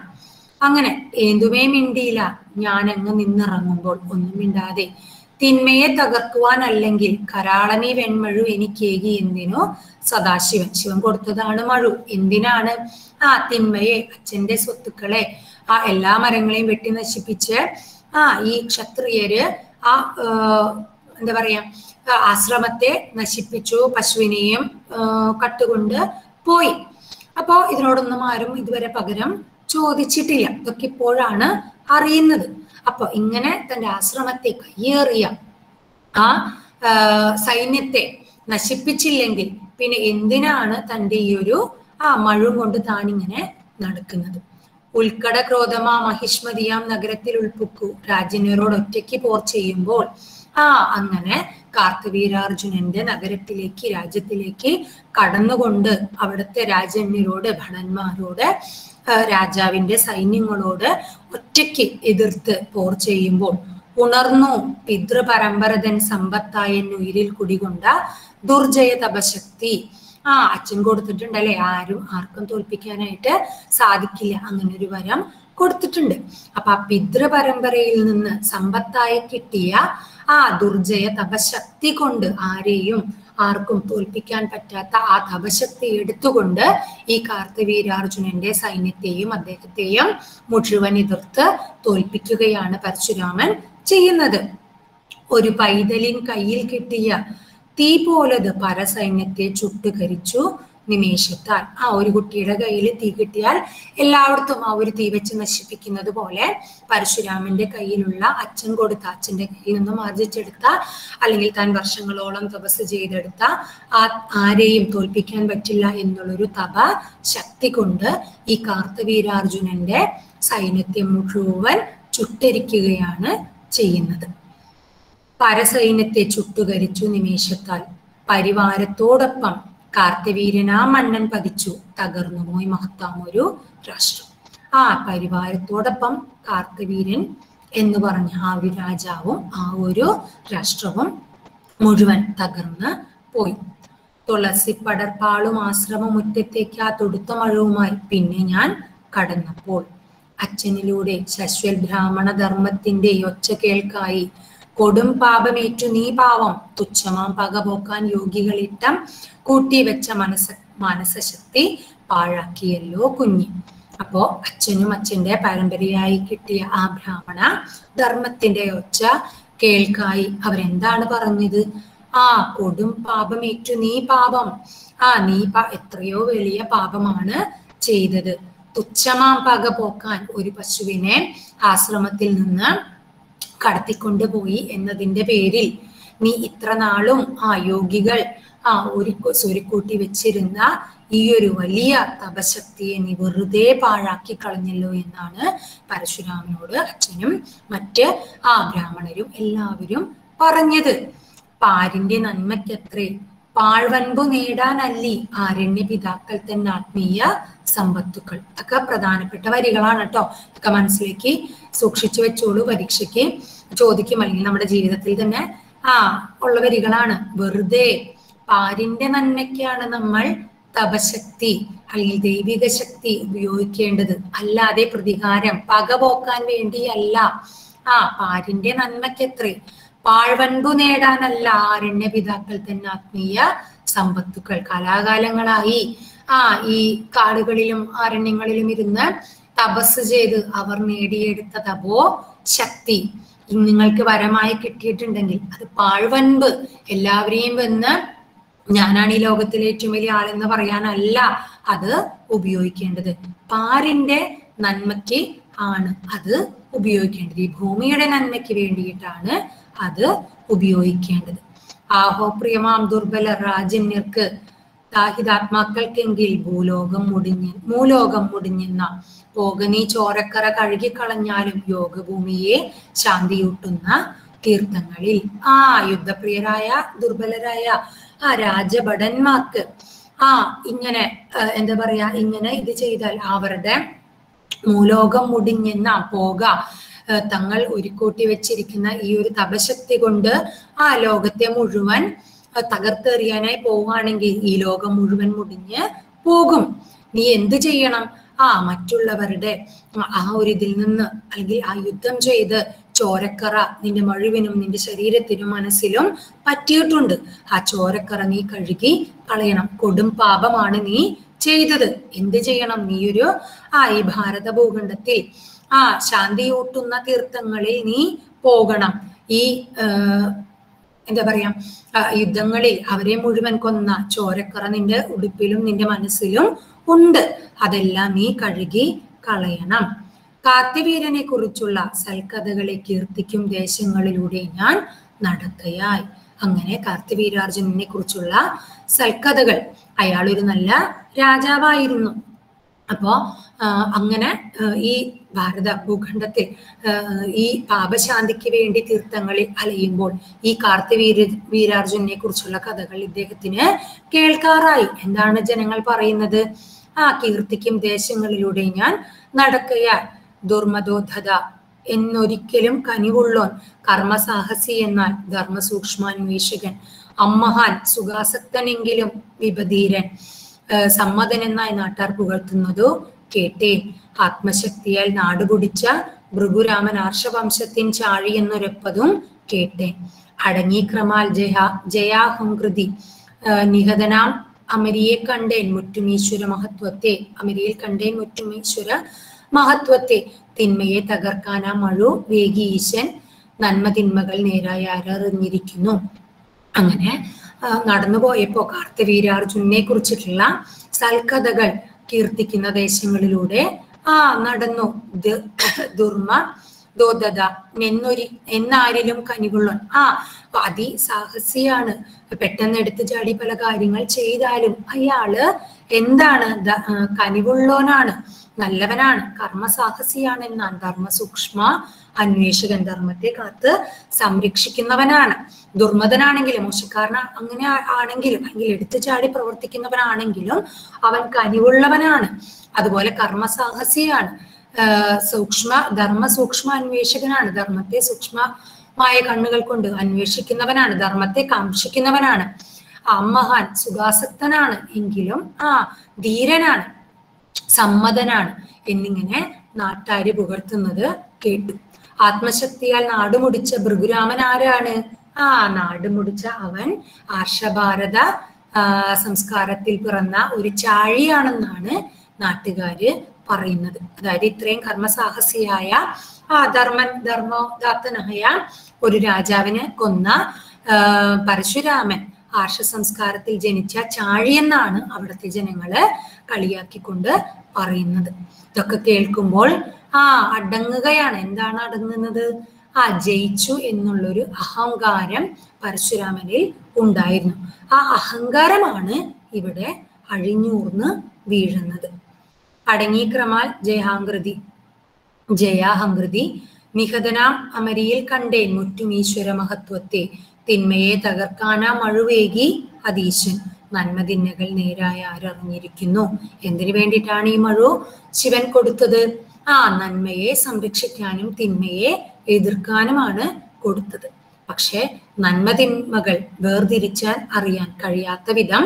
അങ്ങനെ ഏതുമേ മിണ്ടിയില്ല ഞാൻ അങ്ങ് നിന്നിറങ്ങുമ്പോൾ ഒന്നും മിണ്ടാതെ. തിന്മയെ തകർക്കുവാൻ അല്ലെങ്കിൽ കരാളനീ വെൺമഴു എനിക്കേകി എന്തിനോ? സദാശിവൻ ശിവൻ കൊടുത്തതാണ് മഴു. എന്തിനാണ്? ആ തിന്മയെ അച്ഛന്റെ സ്വത്തുക്കളെ ആ എല്ലാ മരങ്ങളെയും വെട്ടി നശിപ്പിച്ച് ആ ഈ ക്ഷത്രിയര് ആ എന്താ പറയാ ആശ്രമത്തെ നശിപ്പിച്ചു പശുവിനെയും കട്ടുകൊണ്ട് പോയി. അപ്പോ ഇതിനോടൊന്നും ആരും ഇതുവരെ പകരം ചോദിച്ചിട്ടില്ല. ഇതൊക്കെ ഇപ്പോഴാണ് അറിയുന്നത്. അപ്പൊ ഇങ്ങനെ തന്റെ ആശ്രമത്തെ കയ്യേറിയ ആ സൈന്യത്തെ നശിപ്പിച്ചില്ലെങ്കിൽ പിന്നെ എന്തിനാണ് തന്റെ ഈ ഒരു ആ മഴും കൊണ്ട് താനിങ്ങനെ നടക്കുന്നത്? ഉൾക്കട ക്രോധമാ മഹിഷ്മതിയാം നഗരത്തിൽ ഉൾപ്പുക്കു. രാജന്യരോട് ഒറ്റയ്ക്ക് പോർ ചെയ്യുമ്പോൾ ആ അങ്ങനെ കാർത്തവീരാർജുനന്റെ നഗരത്തിലേക്ക് രാജ്യത്തിലേക്ക് കടന്നുകൊണ്ട് അവിടുത്തെ രാജന്യരോട് ഭടന്മാരോട് രാജാവിന്റെ സൈന്യങ്ങളോട് ഒറ്റയ്ക്ക് എതിർത്ത് പോർ ചെയ്യുമ്പോൾ ഉണർന്നു പിതൃപരമ്പരതൻ സമ്പത്തായ ഉയിരിൽ കുടികൊണ്ട ദുർജയ തപശക്തി. ആ അച്ഛൻ കൊടുത്തിട്ടുണ്ട് കൊടുത്തിട്ടുണ്ടല്ലേ? ആരും ആർക്കും തോൽപ്പിക്കാനായിട്ട് സാധിക്കില്ല. അങ്ങനെ ഒരു വരം കൊടുത്തിട്ടുണ്ട്. അപ്പൊ ആ പിതൃപരമ്പരയിൽ നിന്ന് സമ്പത്തായി കിട്ടിയ ആ ദുർജയ തപശക്തി കൊണ്ട് ആരെയും ആർക്കും തോൽപ്പിക്കാൻ പറ്റാത്ത ആ തപശക്തി എടുത്തുകൊണ്ട് ഈ കാർത്തവീരാർജുനന്റെ സൈന്യത്തെയും അദ്ദേഹത്തെയും മുഴുവൻ എതിർത്ത് തോൽപ്പിക്കുകയാണ് പരശുരാമൻ ചെയ്യുന്നത്. ഒരു പൈതലിൻ കയ്യിൽ കിട്ടിയ തീ പോലത് പരസൈന്യത്തെ ചുട്ടുകരിച്ചു. നിമേഷത്താൽ ആ ഒരു കുട്ടിയുടെ കയ്യിൽ തീ കിട്ടിയാൽ എല്ലായിടത്തും ആ ഒരു തീ വെച്ച് നശിപ്പിക്കുന്നത് പോലെ പരശുരാമന്റെ കയ്യിലുള്ള അച്ഛൻ കൊടുത്ത അച്ഛന്റെ കയ്യിൽ നിന്നും ആർജിച്ചെടുത്ത അല്ലെങ്കിൽ താൻ വർഷങ്ങളോളം തപസ് ചെയ്തെടുത്ത ആ ആരെയും തോൽപ്പിക്കാൻ പറ്റില്ല എന്നുള്ളൊരു തപ ശക്തി കൊണ്ട് ഈ കാർത്തവീരാർജുനന്റെ സൈന്യത്തെ മുഴുവൻ ചുട്ടരിക്കുകയാണ് ചെയ്യുന്നത്. പരസൈന്യത്തെ ചുട്ടുകരിച്ചു നിമേഷത്താൽ. പരിവാരത്തോടൊപ്പം കാർത്തവീരനാ മണ്ണൻ പതിച്ചു. തകർന്നു പോയി മഹത്താം ഒരു രാഷ്ട്രം. ആ പരിവാരത്തോടൊപ്പം കാർത്തവീരൻ എന്ന് പറഞ്ഞ ആ ഒരു രാജാവും ആ ഒരു രാഷ്ട്രവും മുഴുവൻ തകർന്ന് പോയി. തുളസി പടർപ്പാളും ആശ്രമമുറ്റത്തേക്ക് ആ തൊടുത്ത മഴവുമായി പിന്നെ ഞാൻ കടന്നപ്പോൾ. അച്ഛനിലൂടെ ശശ്വൽ ബ്രാഹ്മണ ധർമ്മത്തിന്റെ ഒച്ച കേൾക്കായി കൊടും പാപമേറ്റു നീ പാവം. തുച്ഛമാം പകപോക്കാൻ യോഗികളിട്ടം കൂട്ടിവെച്ച മനസ്സ മാനസശക്തി പാഴാക്കിയല്ലോ കുഞ്ഞ്. അപ്പോ അച്ഛനും അച്ഛന്റെ പരമ്പരയായി കിട്ടിയ ആ ബ്രാഹ്മണ ധർമ്മത്തിന്റെ ഒച്ച കേൾക്കായി അവരെന്താണ് പറഞ്ഞത്? ആ കൊടും പാപമേറ്റു നീ പാപം ആ നീ പ എത്രയോ വലിയ പാപമാണ് ചെയ്തത്. തുച്ഛമാം പക പോക്കാൻ ഒരു പശുവിനെ ആശ്രമത്തിൽ നിന്ന് കടത്തിക്കൊണ്ടുപോയി എന്നതിന്റെ പേരിൽ നീ ഇത്ര നാളും ആ യോഗികൾ ആ ഒരു സ്വരുക്കൂട്ടി വെച്ചിരുന്ന ഈ ഒരു വലിയ തപശക്തിയെ നീ വെറുതെ പാഴാക്കി കളഞ്ഞല്ലോ എന്നാണ് പരശുരാമനോട് അച്ഛനും മറ്റ് ആ ബ്രാഹ്മണരും എല്ലാവരും പറഞ്ഞത്. പാരിന്റെ നന്മയ്ക്കത്രേ പാഴ്വൻപു നേടാനല്ലി ആരണ്യ പിതാക്കൾ തന്നെ ആത്മീയ സമ്പത്തുക്കൾ. ഒക്കെ പ്രധാനപ്പെട്ട വരികളാണ് കേട്ടോ. ഒക്കെ മനസ്സിലേക്ക് സൂക്ഷിച്ചു വെച്ചോളൂ പരീക്ഷയ്ക്ക്. ചോദിക്കും അല്ലെങ്കിൽ നമ്മുടെ ജീവിതത്തിൽ തന്നെ ആ ഉള്ള വരികളാണ്. വെറുതെ പാരിന്റെ നന്മയ്ക്കാണ് നമ്മൾ തപശക്തി അല്ലെങ്കിൽ ദൈവിക ശക്തി ഉപയോഗിക്കേണ്ടത്. അല്ലാതെ പ്രതികാരം പകപോക്കാൻ വേണ്ടിയല്ല. ആ പാരിന്റെ നന്മയ്ക്കെത്രേ. പാഴ്വൻപു നേടാനല്ല ആരണ്യ പിതാക്കൾ തന്നെ ആത്മീയ സമ്പത്തുക്കൾ. കലാകാലങ്ങളായി. ആ ഈ കാടുകളിലും അരണ്യങ്ങളിലും ഇരുന്ന് തപസ് ചെയ്ത് അവർ നേടിയെടുത്ത തപോ ശക്തി നിങ്ങൾക്ക് വരമായി കിട്ടിയിട്ടുണ്ടെങ്കിൽ അത് പാഴ്വൻപ്. എല്ലാവരെയും വന്ന് ഞാനാണ് ഈ ലോകത്തിലെ ഏറ്റവും വലിയ ആളെന്ന് പറയാനല്ല അത് ഉപയോഗിക്കേണ്ടത്. പാരിന്റെ നന്മയ്ക്ക് ആണ് അത് ഉപയോഗിക്കേണ്ടത്. ഈ ഭൂമിയുടെ നന്മയ്ക്ക് വേണ്ടിയിട്ടാണ് അത് ഉപയോഗിക്കേണ്ടത്. ആഹോ പ്രിയമാം ദുർബല രാജന്യർക്ക് ദാഹിതാത്മാക്കൾക്കെങ്കിൽ ഭൂലോകം മുടിഞ്ഞ് മൂലോകം മുടിഞ്ഞെന്ന പോകനീ ചോരക്കറ കഴുകിക്കളഞ്ഞാലും യോഗഭൂമിയെ ശാന്തിയൂട്ടുന്ന തീർത്ഥങ്ങളിൽ. ആ യുദ്ധപ്രിയരായ ദുർബലരായ ആ രാജഭടന്മാർക്ക് ആ ഇങ്ങനെ എന്താ പറയാ ഇങ്ങനെ ഇത് ചെയ്താൽ അവരുടെ മൂലോകം മുടിഞ്ഞെന്ന പോക തങ്ങൾ ഒരുക്കൂട്ടി വെച്ചിരിക്കുന്ന ഈ ഒരു തപശക്തി കൊണ്ട് ആ ലോകത്തെ മുഴുവൻ തകർത്തെറിയാനായി പോവുകയാണെങ്കിൽ ഈ ലോകം മുഴുവൻ മുടിഞ്ഞ് പോകും. നീ എന്ത് ചെയ്യണം? ആ മറ്റുള്ളവരുടെ ആ ഒരു ഇതിൽ നിന്ന് അല്ലെങ്കിൽ ആ യുദ്ധം ചെയ്ത് ചോരക്കറ നിന്റെ മഴുവിനും നിന്റെ ശരീരത്തിനും മനസ്സിലും പറ്റിയിട്ടുണ്ട്. ആ ചോരക്കറ നീ കഴുകി കളയണം. കൊടും പാപമാണ് നീ ചെയ്തത്. എന്ത് ചെയ്യണം? നീ ഒരു ആ ഈ ഭാരത ഭൂഖണ്ഡത്തിൽ ആ ശാന്തിയൂട്ടുന്ന തീർത്ഥങ്ങളിൽ നീ പോകണം. ഈ എന്താ പറയാ യുദ്ധങ്ങളിൽ അവരെ മുഴുവൻ കൊന്ന ചോരക്കറ നിന്റെ ഉടുപ്പിലും നിന്റെ മനസ്സിലും ഉണ്ട്. അതെല്ലാം നീ കഴുകി കളയണം. കാർത്തിവീരനെ കുറിച്ചുള്ള സൽക്കഥകളെ കീർത്തിക്കും ദേശങ്ങളിലൂടെ ഞാൻ നടക്കയായി അങ്ങനെ കാർത്തിവീരാർജുനെ കുറിച്ചുള്ള സൽക്കഥകൾ. അയാൾ ഒരു നല്ല രാജാവായിരുന്നു. അപ്പോ അങ്ങനെ ഈ ഭാരത ഭൂഖണ്ഡത്തിൽ ഈ പാപശാന്തിക്ക് വേണ്ടി തീർത്ഥങ്ങളിൽ അലയുമ്പോൾ ഈ കാർത്തിവീര വീരാർജുനെ കുറിച്ചുള്ള കഥകൾ ഇദ്ദേഹത്തിന് കേൾക്കാറായി. എന്താണ് ജനങ്ങൾ പറയുന്നത്? ആ കീർത്തിക്കും ദേശങ്ങളിലൂടെ ഞാൻ നടക്കയാൽ ദുർമദോധത എന്നൊരിക്കലും കനിവുള്ളോൻ കർമ്മസാഹസി എന്നാൽ ധർമ്മസൂക്ഷ്മാന്വേഷകൻ അമ്മഹാൻ സുഖാസക്തനെങ്കിലും വിപധീരൻ സമ്മതനെന്നായി നാട്ടാർ പുകഴ്ത്തുന്നതോ കേട്ടേൻ ആത്മശക്തിയാൽ നാടുകുടിച്ച ഭൃഗുരാമൻ ആർഷവംശത്തിൻ ചാഴി എന്നൊരപ്പതും കേട്ടേൻ അടങ്ങിക്രമാൽ ജയ ജയാഹംകൃതി നിഹതനാം അമരിയെ കണ്ടേൻ മുറ്റുമീശ്വര മഹത്വത്തെ. അമരിയിൽ കണ്ടേൻ മുറ്റുമീശ്വര മഹത്വത്തെ. തിന്മയെ തകർക്കാനാ മഴു വേഗി ഈശൻ നന്മ തിന്മകൾ നേരായി ആരറിഞ്ഞിരിക്കുന്നു. അങ്ങനെ നടന്നു പോയപ്പോ കാർത്തവീരാർജുനെ കുറിച്ചിട്ടുള്ള സൽക്കഥകൾ കീർത്തിക്കുന്ന ദേശങ്ങളിലൂടെ ആ നടന്നു. ദുർമ ദോദത എന്നൊരു എന്നാരിലും കനിവുള്ള ആ അതി സാഹസിയാണ് പെട്ടെന്ന് എടുത്തു ചാടി പല കാര്യങ്ങൾ ചെയ്താലും അയാൾ എന്താണ്? കനിവുള്ളോനാണ് നല്ലവനാണ് കർമ്മസാഹസിയാണ് എന്നാണ് ധർമ്മ സൂക്ഷ്മ അന്വേഷകൻ ധർമ്മത്തെ കാത്ത് സംരക്ഷിക്കുന്നവനാണ്. ദുർമതനാണെങ്കിലും മോശക്കാരന അങ്ങനെ ആണെങ്കിലും അല്ലെങ്കിൽ എടുത്തു ചാടി പ്രവർത്തിക്കുന്നവനാണെങ്കിലും അവൻ കനിവുള്ളവനാണ്. അതുപോലെ കർമ്മസാഹസിയാണ്. സൂക്ഷ്മ ധർമ്മ സൂക്ഷ്മ അന്വേഷകനാണ്. ധർമ്മത്തെ സൂക്ഷ്മമായ കണ്ണുകൾ കൊണ്ട് അന്വേഷിക്കുന്നവനാണ്. ധർമ്മത്തെ കാക്ഷിക്കുന്നവനാണ്. അമ്മഹാൻ സുഖാസക്തനാണ്. എങ്കിലും ആ ധീരനാണ്. സമ്മതനാണ്. എന്നിങ്ങനെ നാട്ടാര് പുകഴ്ത്തുന്നത് കേട്ടു. ആത്മശക്തിയാൽ നാടുമുടിച്ച ഭൃഗുരാമൻ ആരാണ്? ആ നാട് മുടിച്ച അവൻ ആർഷഭാരത സംസ്കാരത്തിൽ പിറന്ന ഒരു ചാഴിയാണെന്നാണ് നാട്ടുകാര് പറയുന്നത്. അതായത് ഇത്രയും കർമ്മസാഹസിയായ ആ ധർമ്മ ധർമ്മോദാത്തനായ ഒരു രാജാവിനെ കൊന്ന പരശുരാമൻ ആർഷ സംസ്കാരത്തിൽ ജനിച്ച ചാഴിയെന്നാണ് അവിടുത്തെ ജനങ്ങൾ കളിയാക്കിക്കൊണ്ട് പറയുന്നത്. ഇതൊക്കെ കേൾക്കുമ്പോൾ ആ അടങ്ങുകയാണ്. എന്താണ് അടങ്ങുന്നത്? ആ ജയിച്ചു എന്നുള്ളൊരു അഹങ്കാരം പരശുരാമനിൽ ഉണ്ടായിരുന്നു. ആ അഹങ്കാരമാണ് ഇവിടെ അഴിഞ്ഞൂർന്ന് വീഴുന്നത്. അടങ്ങിക്രമാൽ ജയാഹൃതി ജയാഹൃതി നിഹതനാം അമരിയിൽ കണ്ടേൻ മുറ്റുമീശ്വര മഹത്വത്തെ തിന്മയെ തകർക്കാനാ മഴുവേകി അതീശൻ നന്മ തിന്മകൾ നേരായ ആരറിഞ്ഞിരിക്കുന്നു. എന്തിനു വേണ്ടിയിട്ടാണ് ഈ മഴു ശിവൻ കൊടുത്തത്? ആ നന്മയെ സംരക്ഷിക്കാനും തിന്മയെ എതിർക്കാനുമാണ് കൊടുത്തത്. പക്ഷെ നന്മതിന്മകൾ വേർതിരിച്ചാൽ അറിയാൻ കഴിയാത്ത വിധം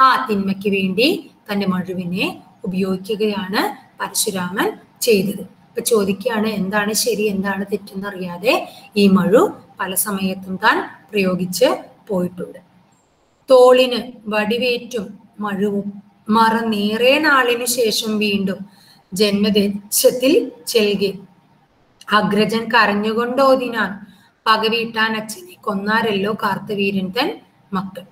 ആ തിന്മയ്ക്ക് വേണ്ടി തന്റെ മഴുവിനെ ഉപയോഗിക്കുകയാണ് പരശുരാമൻ ചെയ്തത്. ഇപ്പൊ ചോദിക്കുകയാണ് എന്താണ് ശരി എന്താണ് തെറ്റെന്നറിയാതെ ഈ മഴു പല സമയത്തും താൻ പ്രയോഗിച്ച് പോയിട്ടുണ്ട്. തോളിന് വടിവേറ്റും മഴുവും മറ നേറെ നാളിനു ശേഷം വീണ്ടും ജന്മദേശത്തിൽ ചെൽകെ അഗ്രജൻ കരഞ്ഞുകൊണ്ടോതിനാൻ പകവീട്ടാൻ അച്ഛനെ കൊന്നാരല്ലോ കാർത്തവീരൻ തൻ മക്കൾ.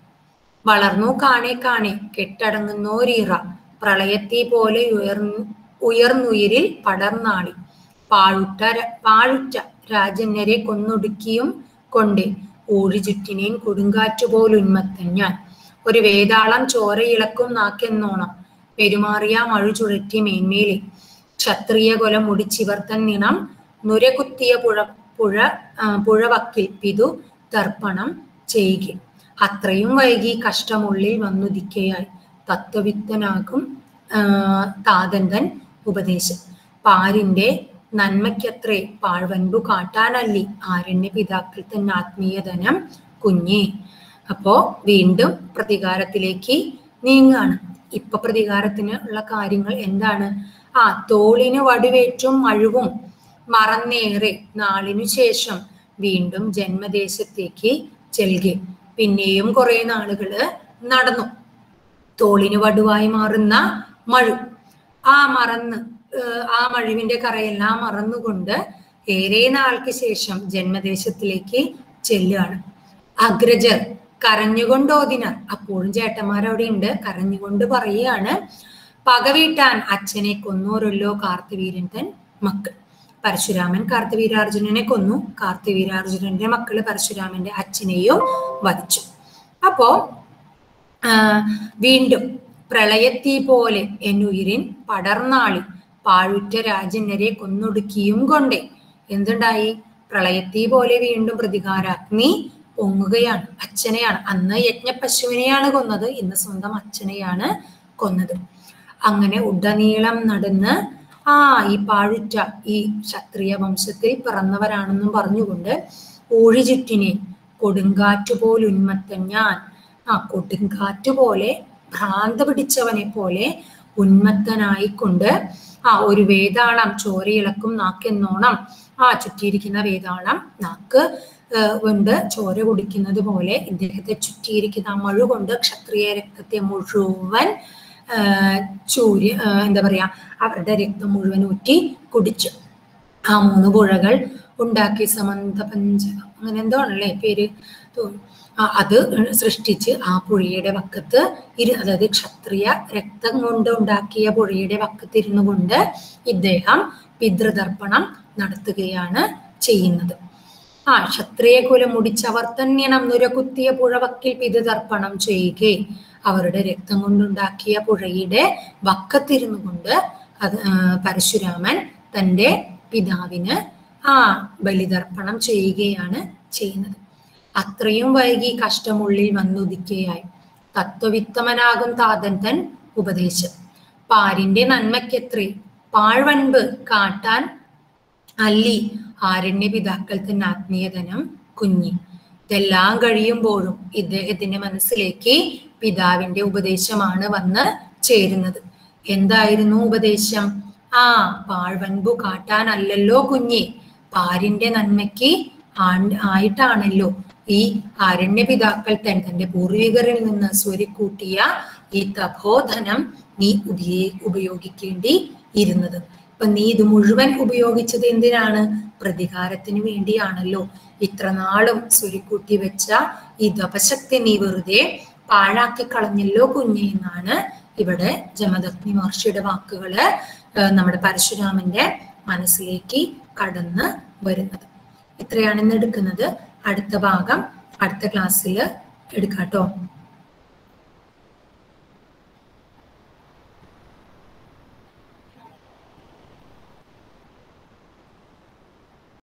വളർന്നു കാണെ കാണെ കെട്ടടങ്ങുന്നോരീറ പ്രളയത്തെ പോലെ ഉയർന്നു ഉയർന്നുയരിൽ പടർന്നാളി. പാഴുട്ട പാഴുറ്റ രാജന്യരെ കൊന്നൊടുക്കിയും കൊണ്ട് ഊഴി ചുറ്റിനേൻ കൊടുങ്കാറ്റുപോലുന്മത്തൻ ഞാൻ. ഒരു വേതാളം ചോരയിളക്കും നാക്കെന്നോണം പെരുമാറിയ മഴു ചുഴറ്റി മേന്മേലെ. ക്ഷത്രിയ കൊല മുടിച്ചിവർത്തൻ നിണം നുരകുത്തിയ പുഴ പുഴ പുഴവക്കിൽ പിതു തർപ്പണം ചെയ്യുക അത്രയും വൈകി കഷ്ടമുള്ളിൽ വന്നുദിക്കയായി തത്വവിത്തനാകും താതന്തൻ ഉപദേശം. പാരിന്റെ നന്മയ്ക്കത്രേ പാഴ്വൻപു കാട്ടാനല്ലി. ആരണ്യ പിതാക്കൾ തന്നെ ആത്മീയധനം കുഞ്ഞേ. അപ്പോ വീണ്ടും പ്രതികാരത്തിലേക്ക് നീങ്ങാണ്. ഇപ്പൊ പ്രതികാരത്തിന് ഉള്ള കാര്യങ്ങൾ എന്താണ്? ആ തോളിന് വടിവേറ്റും മഴുവും മറന്നേറെ നാളിനു ശേഷം വീണ്ടും ജന്മദേശത്തേക്ക് ചെൽകെ. പിന്നെയും കുറെ നാളുകൾ നടന്നു. തോളിന് വടുവായി മാറുന്ന മഴു. ആ മറന്ന് ആ മഴുവിന്റെ കറയെല്ലാം മറന്നുകൊണ്ട് ഏറെ നാൾക്ക് ശേഷം ജന്മദേശത്തിലേക്ക് ചെല്ലുകയാണ്. അഗ്രജർ കരഞ്ഞുകൊണ്ടോതിനാർ അപ്പോഴും ചേട്ടന്മാർ അവിടെ ഉണ്ട് കരഞ്ഞുകൊണ്ട് പറയുകയാണ് പകവീട്ടാൻ അച്ഛനെ കൊന്നോരല്ലോ കാർത്തിവീരൻ തൻ മക്കൾ. പരശുരാമൻ കാർത്തിവീരാർജുനനെ കൊന്നു. കാർത്തിവീരാർജുനന്റെ മക്കൾ പരശുരാമന്റെ അച്ഛനെയും വധിച്ചു. അപ്പോ വീണ്ടും പ്രളയത്തീ പോലെ എന്നുയിരിൻ പടർന്നാളി പാഴുറ്റ രാജന്യരെ കൊന്നൊടുക്കിയും കൊണ്ടേ. എന്തുണ്ടായി? പ്രളയത്തീ പോലെ വീണ്ടും പ്രതികാരാഗ്നി പൊങ്ങുകയാണ്. അച്ഛനെയാണ്. അന്ന് യജ്ഞപശുവിനെയാണ് കൊന്നത്. ഇന്ന് സ്വന്തം അച്ഛനെയാണ് കൊന്നത്. അങ്ങനെ ഉടനീളം നടന്ന് ആ ഈ പാഴുറ്റ ഈ ക്ഷത്രിയ വംശത്തിൽ പിറന്നവരാണെന്നും പറഞ്ഞുകൊണ്ട് ഊഴിചുറ്റിനെ ഉന്മത്തൻ ഞാൻ ആ കൊടുങ്കാറ്റ് പോലെ ഭ്രാന്ത പിടിച്ചവനെ പോലെ ഉന്മത്തനായിക്കൊണ്ട് ആ ഒരു വേതാളം ചോരയിളക്കും നാക്കെന്നോണം ആ ചുറ്റിയിരിക്കുന്ന വേതാളം നാക്ക് കൊണ്ട് ചോര കുടിക്കുന്നത് പോലെ ഇദ്ദേഹത്തെ ചുറ്റിയിരിക്കുന്ന മഴ കൊണ്ട് ക്ഷത്രിയ രക്തത്തെ മുഴുവൻ ചൂരി എന്താ പറയാ അവരുടെ രക്തം മുഴുവൻ ഊറ്റി കുടിച്ചു. ആ മൂന്ന് പുഴകൾ ഉണ്ടാക്കി സമന്ത പഞ്ചകം അങ്ങനെ എന്തോ ആണല്ലേ പേര് അത് സൃഷ്ടിച്ച് ആ പുഴയുടെ വക്കത്ത് ഇരു അതായത് ക്ഷത്രിയ രക്തം കൊണ്ട് ഉണ്ടാക്കിയ പുഴയുടെ വക്കത്ത് ഇരുന്നു കൊണ്ട് ഇദ്ദേഹം പിതൃതർപ്പണം നടത്തുകയാണ് ചെയ്യുന്നത്. ആ ക്ഷത്രിയ കുലം മുടിച്ചവർ തന്നെയാണ് നുരകുത്തിയ പുഴവക്കിൽ പിതൃതർപ്പണം ചെയ്യുകേ. അവരുടെ രക്തം കൊണ്ടുണ്ടാക്കിയ പുഴയുടെ വക്കത്തിരുന്നു കൊണ്ട് അത് പരശുരാമൻ തന്റെ പിതാവിന് ആ ബലിതർപ്പണം ചെയ്യുകയാണ് ചെയ്യുന്നത്. അത്രയും വൈകി കഷ്ടമുള്ളിൽ വന്നുദിക്കുകയായി തത്വവിത്തമനാകും താതൻ തൻ ഉപദേശം. പാരിന്റെ നന്മയ്ക്കെത്രേ. പാഴ്വൻപ് കാട്ടാൻ അല്ലി ആരണ്യ പിതാക്കൾ തന്നെ ആത്മീയതനം കുഞ്ഞി. ഇതെല്ലാം കഴിയുമ്പോഴും ഇദ്ദേഹത്തിന്റെ മനസ്സിലേക്ക് പിതാവിന്റെ ഉപദേശമാണ് വന്ന് ചേരുന്നത്. എന്തായിരുന്നു ഉപദേശം? ആ പാഴ്വൻപു കാട്ടാനല്ലല്ലോ കുഞ്ഞി. പാരിന്റെ നന്മയ്ക്ക് ആയിട്ടാണല്ലോ ഈ ആരണ്യ പിതാക്കൾ തൻ തന്റെ പൂർവികരിൽ നിന്ന് സ്വരിക്കൂട്ടിയ ഈ തപോധനം നീ ഉപയേ ഉപയോഗിക്കേണ്ടി ഇരുന്നത്. ഇപ്പൊ നീ ഇത് മുഴുവൻ ഉപയോഗിച്ചത് എന്തിനാണ്? പ്രതികാരത്തിന് വേണ്ടിയാണല്ലോ. ഇത്ര നാളും സ്വരിക്കൂട്ടി വെച്ച ഈ തപശക്തി നീ വെറുതെ പാഴാക്കി കളഞ്ഞല്ലോ കുഞ്ഞെ എന്നാണ് ഇവിടെ ജമദഗ്നി മഹർഷിയുടെ വാക്കുകൾ നമ്മുടെ പരശുരാമന്റെ മനസ്സിലേക്ക് കടന്ന് വരുന്നത്. ഇത്രയാണ് ഇന്ന് എടുക്കുന്നത്. അടുത്ത ഭാഗം അടുത്ത ക്ലാസ്സിൽ എടുക്കാട്ടോ.